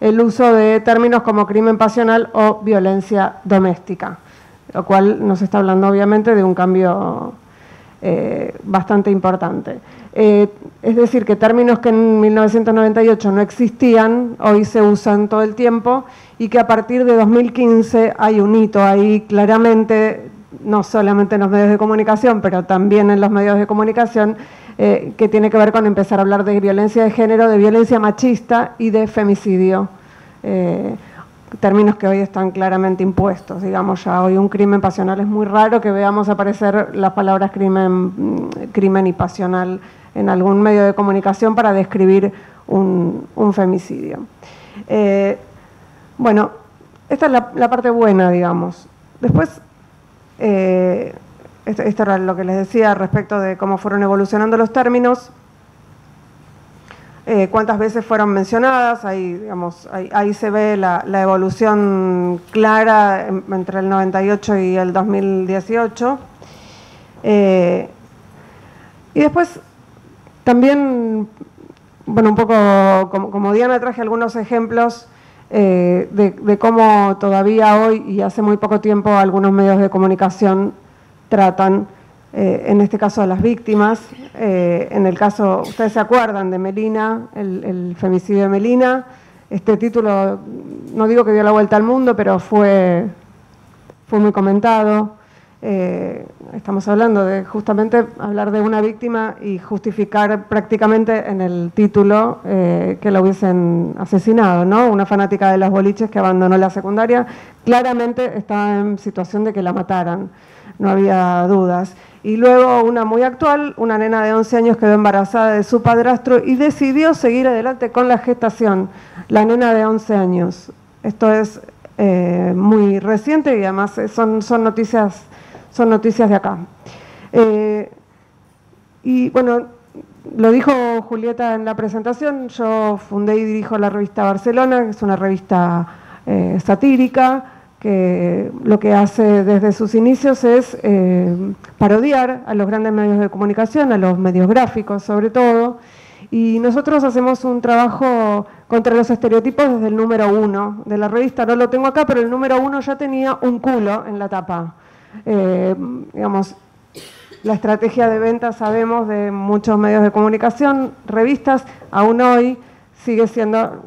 Speaker 3: el uso de términos como crimen pasional o violencia doméstica lo cual nos está hablando obviamente de un cambio eh, bastante importante. Eh, es decir, que términos que en 1998 no existían, hoy se usan todo el tiempo y que a partir de 2015 hay un hito ahí claramente, no solamente en los medios de comunicación, pero también en los medios de comunicación, eh, que tiene que ver con empezar a hablar de violencia de género, de violencia machista y de femicidio términos que hoy están claramente impuestos. Digamos, ya hoy un crimen pasional es muy raro que veamos aparecer las palabras crimen, crimen y pasional en algún medio de comunicación para describir un, femicidio. Eh, bueno, esta es la, parte buena, digamos. Después, eh, esto, esto era lo que les decía respecto de cómo fueron evolucionando los términos. Eh, cuántas veces fueron mencionadas, ahí, digamos, ahí, se ve la, evolución clara entre el 98 y el 2018. Eh, y después también, bueno, un poco como, Diana traje algunos ejemplos eh, de cómo todavía hoy y hace muy poco tiempo algunos medios de comunicación tratan eh, en este caso a las víctimas. Eh, en el caso, ustedes se acuerdan de Melina, el, femicidio de Melina. Este título, no digo que dio la vuelta al mundo, pero fue, fue muy comentado. Eh, estamos hablando de justamente hablar de una víctima y justificar prácticamente en el título que la hubiesen asesinado, ¿no? Una fanática de las boliches que abandonó la secundaria, claramente estaba en situación de que la mataran, no había dudas. Y luego una muy actual, una nena de 11 años quedó embarazada de su padrastro y decidió seguir adelante con la gestación, la nena de 11 años. Esto es eh, muy reciente y además son, son, noticias, son noticias de acá. Eh, y bueno, lo dijo Julieta en la presentación, yo fundé y dirijo la revista Barcelona, que es una revista eh, satírica, que lo que hace desde sus inicios es eh, parodiar a los grandes medios de comunicación, a los medios gráficos sobre todo, y nosotros hacemos un trabajo contra los estereotipos desde el número uno de la revista, no lo tengo acá, pero el número uno ya tenía un culo en la tapa. Eh, digamos, la estrategia de venta sabemos de muchos medios de comunicación, revistas, aún hoy sigue siendo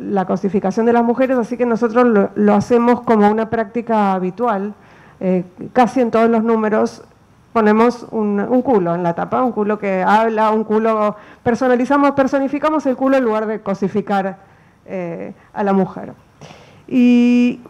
Speaker 3: la cosificación de las mujeres, así que nosotros lo, hacemos como una práctica habitual. Eh, casi en todos los números ponemos un, culo en la tapa, un culo que habla, un culo, personalizamos, personificamos el culo en lugar de cosificar eh, a la mujer. Y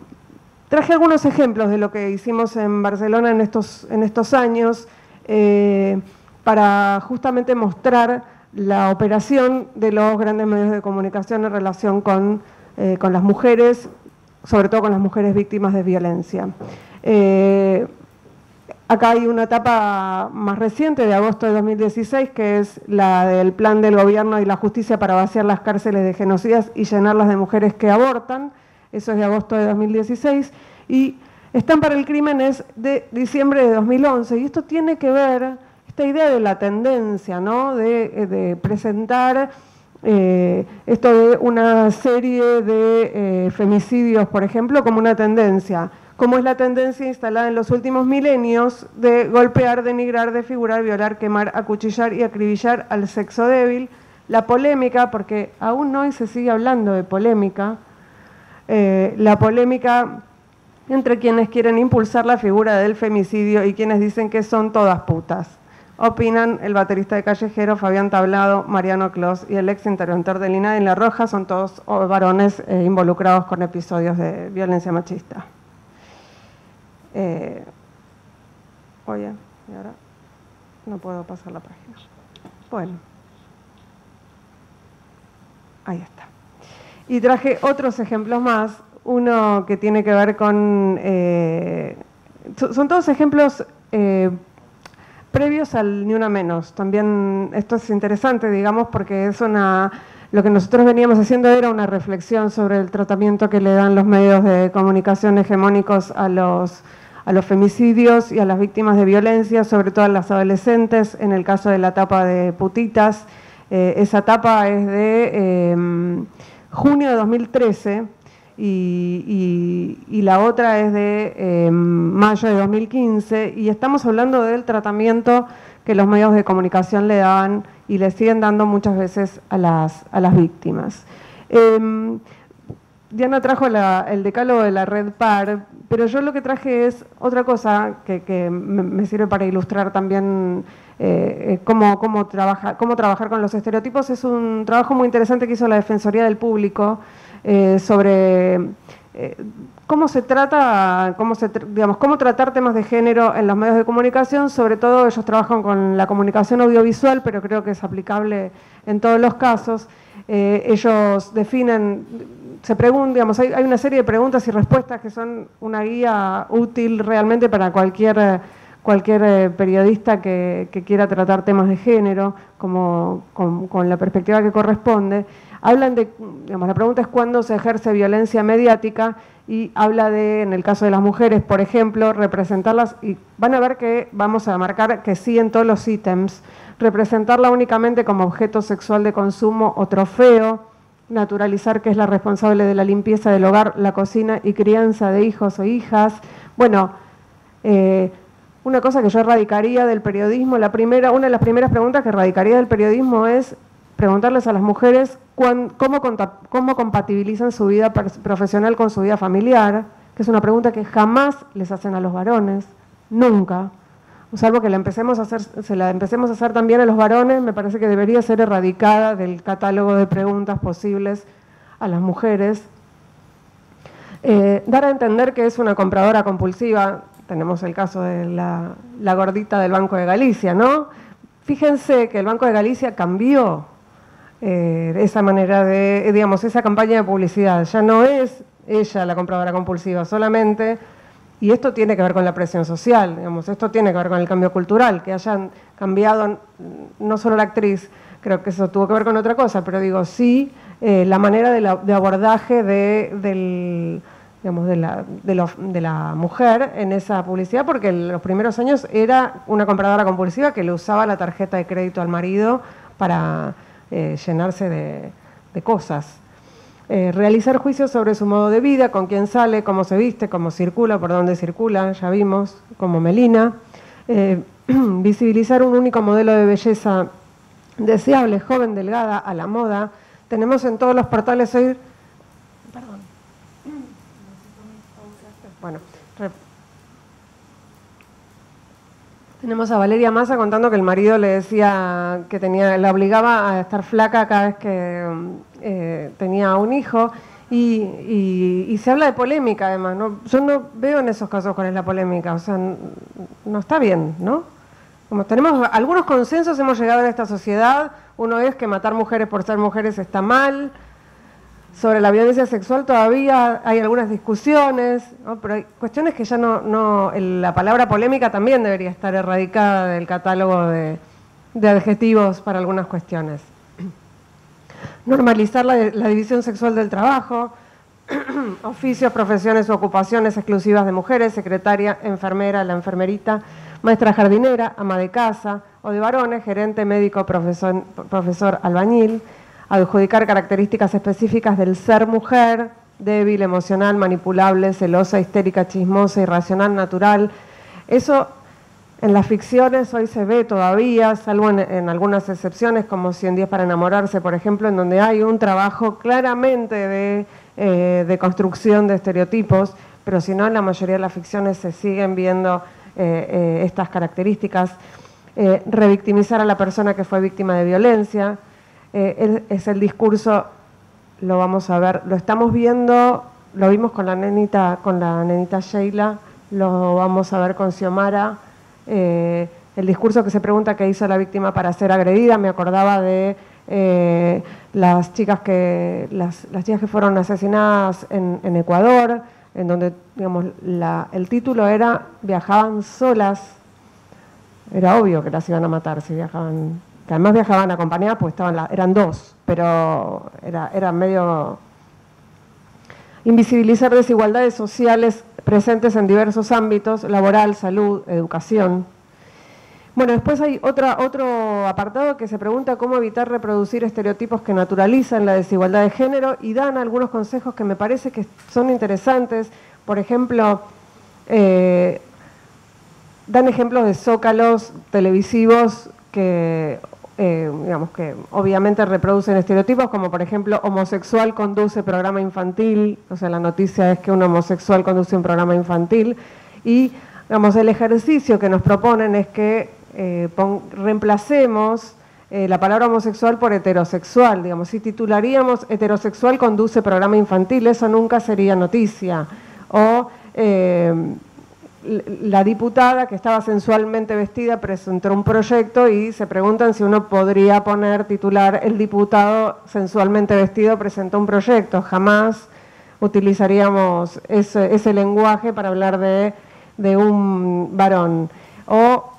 Speaker 3: traje algunos ejemplos de lo que hicimos en Barcelona en estos, en estos años eh, para justamente mostrar la operación de los grandes medios de comunicación en relación con, eh, las mujeres, sobre todo con las mujeres víctimas de violencia. Eh, acá hay una etapa más reciente, de agosto de 2016, que es la del plan del gobierno y la justicia para vaciar las cárceles de genocidas y llenarlas de mujeres que abortan. Eso es de agosto de 2016. Y están para el crimen es de diciembre de 2011. Y esto tiene que ver esta idea de la tendencia, ¿no? de, presentar esto de una serie de femicidios, por ejemplo, como una tendencia como es la tendencia instalada en los últimos milenios de golpear, denigrar, desfigurar, violar, quemar, acuchillar y acribillar al sexo débil. La polémica, porque aún hoy se sigue hablando de polémica, eh, la polémica entre quienes quieren impulsar la figura del femicidio y quienes dicen que son todas putas. Opinan el baterista de Callejero, Fabián Tablado, Mariano Clos y el ex interventor de Lina en La Roja, son todos varones eh, involucrados con episodios de violencia machista. Eh, oye, y ahora no puedo pasar la página. Bueno, ahí está. Y traje otros ejemplos más. Uno que tiene que ver con... Eh, son todos ejemplos previos al Ni Una Menos. También esto es interesante, digamos, porque es una... Lo que nosotros veníamos haciendo era una reflexión sobre el tratamiento que le dan los medios de comunicación hegemónicos a los a los femicidios y a las víctimas de violencia, sobre todo a las adolescentes, en el caso de la etapa de putitas. Eh, esa etapa es de em, junio de 2013 y, la otra es de em, mayo de 2015 y estamos hablando del tratamiento que los medios de comunicación le dan y le siguen dando muchas veces a las, a las víctimas. Em, Diana trajo el decálogo de la red PAR, pero yo lo que traje es otra cosa que, me sirve para ilustrar también eh, eh, cómo, cómo, cómo trabajar con los estereotipos. Es un trabajo muy interesante que hizo la Defensoría del Público eh, sobre cómo se trata, cómo, se, digamos, cómo tratar temas de género en los medios de comunicación. Sobre todo ellos trabajan con la comunicación audiovisual, pero creo que es aplicable en todos los casos. ellos definen se pregunta, digamos, hay, una serie de preguntas y respuestas que son una guía útil realmente para cualquier, cualquier eh, periodista que, quiera tratar temas de género, como, con, la perspectiva que corresponde. Hablan de, digamos, la pregunta es cuándo se ejerce violencia mediática y habla de, en el caso de las mujeres, por ejemplo, representarlas, y van a ver que vamos a marcar que sí en todos los ítems, representarla únicamente como objeto sexual de consumo o trofeo, naturalizar que es la responsable de la limpieza del hogar, la cocina y crianza de hijos o hijas. Bueno, eh, una cosa que yo erradicaría del periodismo, la primera, una de las primeras preguntas que erradicaría del periodismo es preguntarles a las mujeres cómo, compatibilizan su vida profesional con su vida familiar, que es una pregunta que jamás les hacen a los varones, nunca salvo que la empecemos a hacer, se la empecemos a hacer también a los varones, me parece que debería ser erradicada del catálogo de preguntas posibles a las mujeres. Eh, dar a entender que es una compradora compulsiva, tenemos el caso de la, gordita del Banco de Galicia, ¿no? Fíjense que el Banco de Galicia cambió eh, esa manera de, digamos, esa campaña de publicidad. Ya no es ella la compradora compulsiva solamente, y esto tiene que ver con la presión social, digamos, esto tiene que ver con el cambio cultural, que hayan cambiado no solo la actriz, creo que eso tuvo que ver con otra cosa, pero digo, sí, eh, la manera de, abordaje de, del, digamos, de, la, de, la mujer en esa publicidad, porque en los primeros años era una compradora compulsiva que le usaba la tarjeta de crédito al marido para eh, llenarse de cosas. Eh, realizar juicios sobre su modo de vida, con quién sale, cómo se viste, cómo circula, por dónde circula, ya vimos, como Melina. Eh, visibilizar un único modelo de belleza deseable, joven, delgada, a la moda. Tenemos en todos los portales hoy... Bueno, tenemos a Valeria Massa contando que el marido le decía que tenía, la obligaba a estar flaca cada vez que eh, tenía un hijo. Y, se habla de polémica además. ¿no? Yo no veo en esos casos cuál es la polémica. O sea, no está bien, ¿no? Como tenemos algunos consensos hemos llegado en esta sociedad. Uno es que matar mujeres por ser mujeres está mal. Sobre la violencia sexual todavía hay algunas discusiones, pero hay cuestiones que ya no, no, la palabra polémica también debería estar erradicada del catálogo de, adjetivos para algunas cuestiones. Normalizar la, división sexual del trabajo, oficios, profesiones o ocupaciones exclusivas de mujeres, secretaria, enfermera, la enfermerita, maestra jardinera, ama de casa, o de varones, gerente médico, profesor, profesor albañil, adjudicar características específicas del ser mujer, débil, emocional, manipulable, celosa, histérica, chismosa, irracional, natural. Eso en las ficciones hoy se ve todavía, salvo en, algunas excepciones, como 100 días para enamorarse, por ejemplo, en donde hay un trabajo claramente de, eh, construcción de estereotipos, pero si no, en la mayoría de las ficciones se siguen viendo eh, eh, estas características. revictimizar a la persona que fue víctima de violencia, es el discurso, lo vamos a ver, lo estamos viendo, lo vimos con la nenita, con la nenita Sheila, lo vamos a ver con Xiomara, eh, el discurso que se pregunta qué hizo la víctima para ser agredida, me acordaba de eh, las chicas que las, chicas que fueron asesinadas en, Ecuador, en donde digamos el título era viajaban solas. Era obvio que las iban a matar si viajaban, que además viajaban acompañadas, pues estaban eran dos, pero era, era medio invisibilizar desigualdades sociales presentes en diversos ámbitos, laboral, salud, educación. Bueno, después hay otra, otro apartado que se pregunta cómo evitar reproducir estereotipos que naturalizan la desigualdad de género y dan algunos consejos que me parece que son interesantes. Por ejemplo, eh, dan ejemplos de zócalos televisivos que eh, digamos que obviamente reproducen estereotipos, como por ejemplo homosexual conduce programa infantil, o sea, la noticia es que un homosexual conduce un programa infantil, y digamos, el ejercicio que nos proponen es que eh, reemplacemos eh, la palabra homosexual por heterosexual, digamos, si titularíamos heterosexual conduce programa infantil, eso nunca sería noticia, o la diputada que estaba sensualmente vestida presentó un proyecto y se preguntan si uno podría poner titular el diputado sensualmente vestido presentó un proyecto. Jamás utilizaríamos ese, lenguaje para hablar de, de un varón. O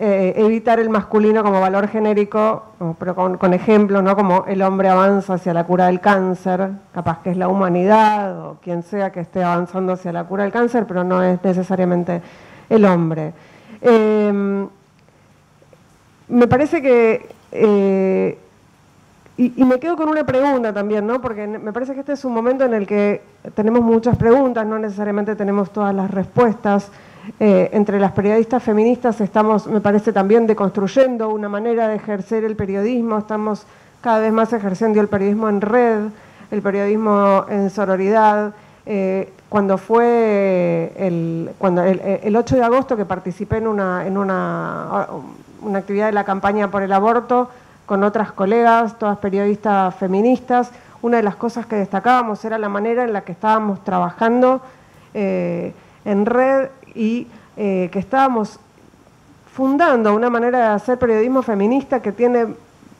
Speaker 3: eh, evitar el masculino como valor genérico, pero con, ejemplo, ¿no? como el hombre avanza hacia la cura del cáncer, capaz que es la humanidad o quien sea que esté avanzando hacia la cura del cáncer, pero no es necesariamente el hombre. Em, me parece que, eh, y, y, me quedo con una pregunta también, ¿no? porque me parece que este es un momento en el que tenemos muchas preguntas, no necesariamente tenemos todas las respuestas. Eh, entre las periodistas feministas estamos, me parece, también deconstruyendo una manera de ejercer el periodismo, estamos cada vez más ejerciendo el periodismo en red, el periodismo en sororidad. Eh, cuando fue el, cuando el, 8 de agosto que participé en, una, en una, una actividad de la campaña por el aborto con otras colegas, todas periodistas feministas, una de las cosas que destacábamos era la manera en la que estábamos trabajando eh, en red y eh, que estábamos fundando una manera de hacer periodismo feminista que tiene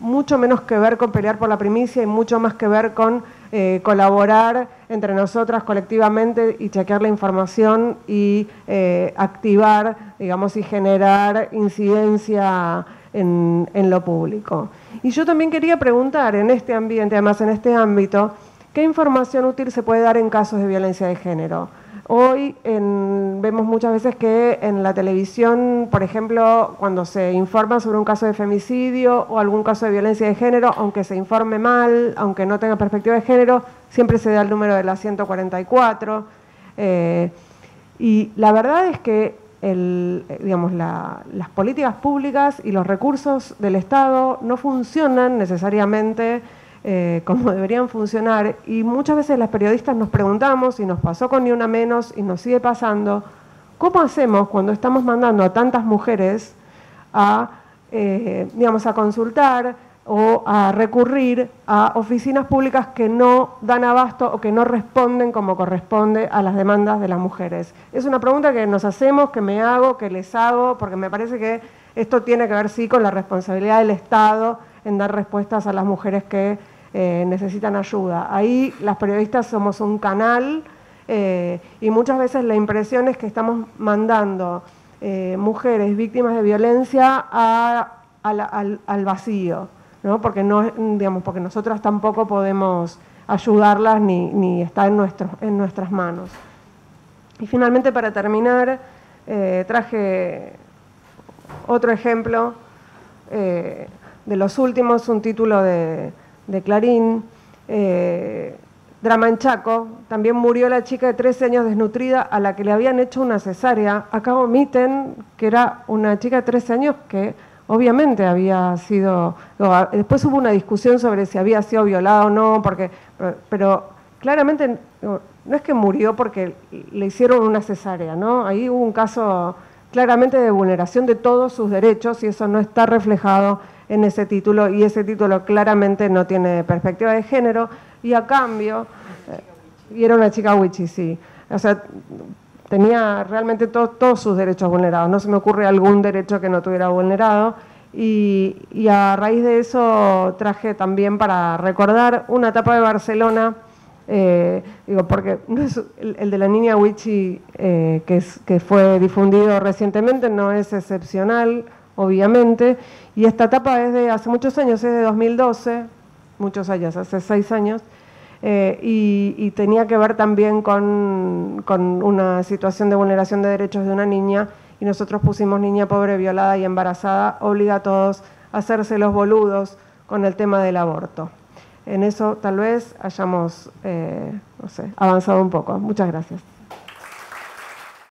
Speaker 3: mucho menos que ver con pelear por la primicia y mucho más que ver con eh, colaborar entre nosotras colectivamente y chequear la información y eh, activar, digamos, y generar incidencia en, en, lo público. Y yo también quería preguntar en este ambiente, además en este ámbito, ¿qué información útil se puede dar en casos de violencia de género? Hoy vemos muchas veces que en la televisión, por ejemplo, cuando se informa sobre un caso de femicidio o algún caso de violencia de género, aunque se informe mal, aunque no tenga perspectiva de género, siempre se da el número de la 144. Eh, y la verdad es que digamos, las políticas públicas y los recursos del Estado no funcionan necesariamente eh, como deberían funcionar. Y muchas veces las periodistas nos preguntamos, y nos pasó con Ni Una Menos, y nos sigue pasando, ¿cómo hacemos cuando estamos mandando a tantas mujeres a, eh, digamos, a consultar o a recurrir a oficinas públicas que no dan abasto o que no responden como corresponde a las demandas de las mujeres? Es una pregunta que nos hacemos, que me hago, que les hago, porque me parece que esto tiene que ver sí con la responsabilidad del Estado en dar respuestas a las mujeres que eh, necesitan ayuda. Ahí las periodistas somos un canal eh, y muchas veces la impresión es que estamos mandando eh, mujeres víctimas de violencia al, vacío, ¿no? Porque, no, digamos, porque nosotras tampoco podemos ayudarlas ni, ni está en, en nuestras manos. Y finalmente, para terminar, traje otro ejemplo de los últimos, un título de, Clarín. Eh, Dramanchaco, también murió la chica de 13 años desnutrida a la que le habían hecho una cesárea. Acá omiten que era una chica de 13 años que obviamente había sido... Después hubo una discusión sobre si había sido violada o no, porque, pero claramente no, es que murió porque le hicieron una cesárea, ¿no? Ahí hubo un caso claramente de vulneración de todos sus derechos y eso no está reflejado en ese título y ese título claramente no tiene perspectiva de género y a cambio, eh, y era una chica wichi, sí, o sea, tenía realmente todos sus derechos vulnerados, no se me ocurre algún derecho que no tuviera vulnerado y, y a raíz de eso traje también para recordar una etapa de Barcelona eh, digo, porque el, de la niña Wichi eh, que, que fue difundido recientemente no es excepcional, obviamente, y esta etapa es de hace muchos años, es de 2012, muchos años, hace seis años, eh, y, tenía que ver también con, con, una situación de vulneración de derechos de una niña, y nosotros pusimos niña pobre, violada y embarazada, obliga a todos a hacerse los boludos con el tema del aborto en eso tal vez hayamos, eh, no sé, avanzado un poco. Muchas gracias.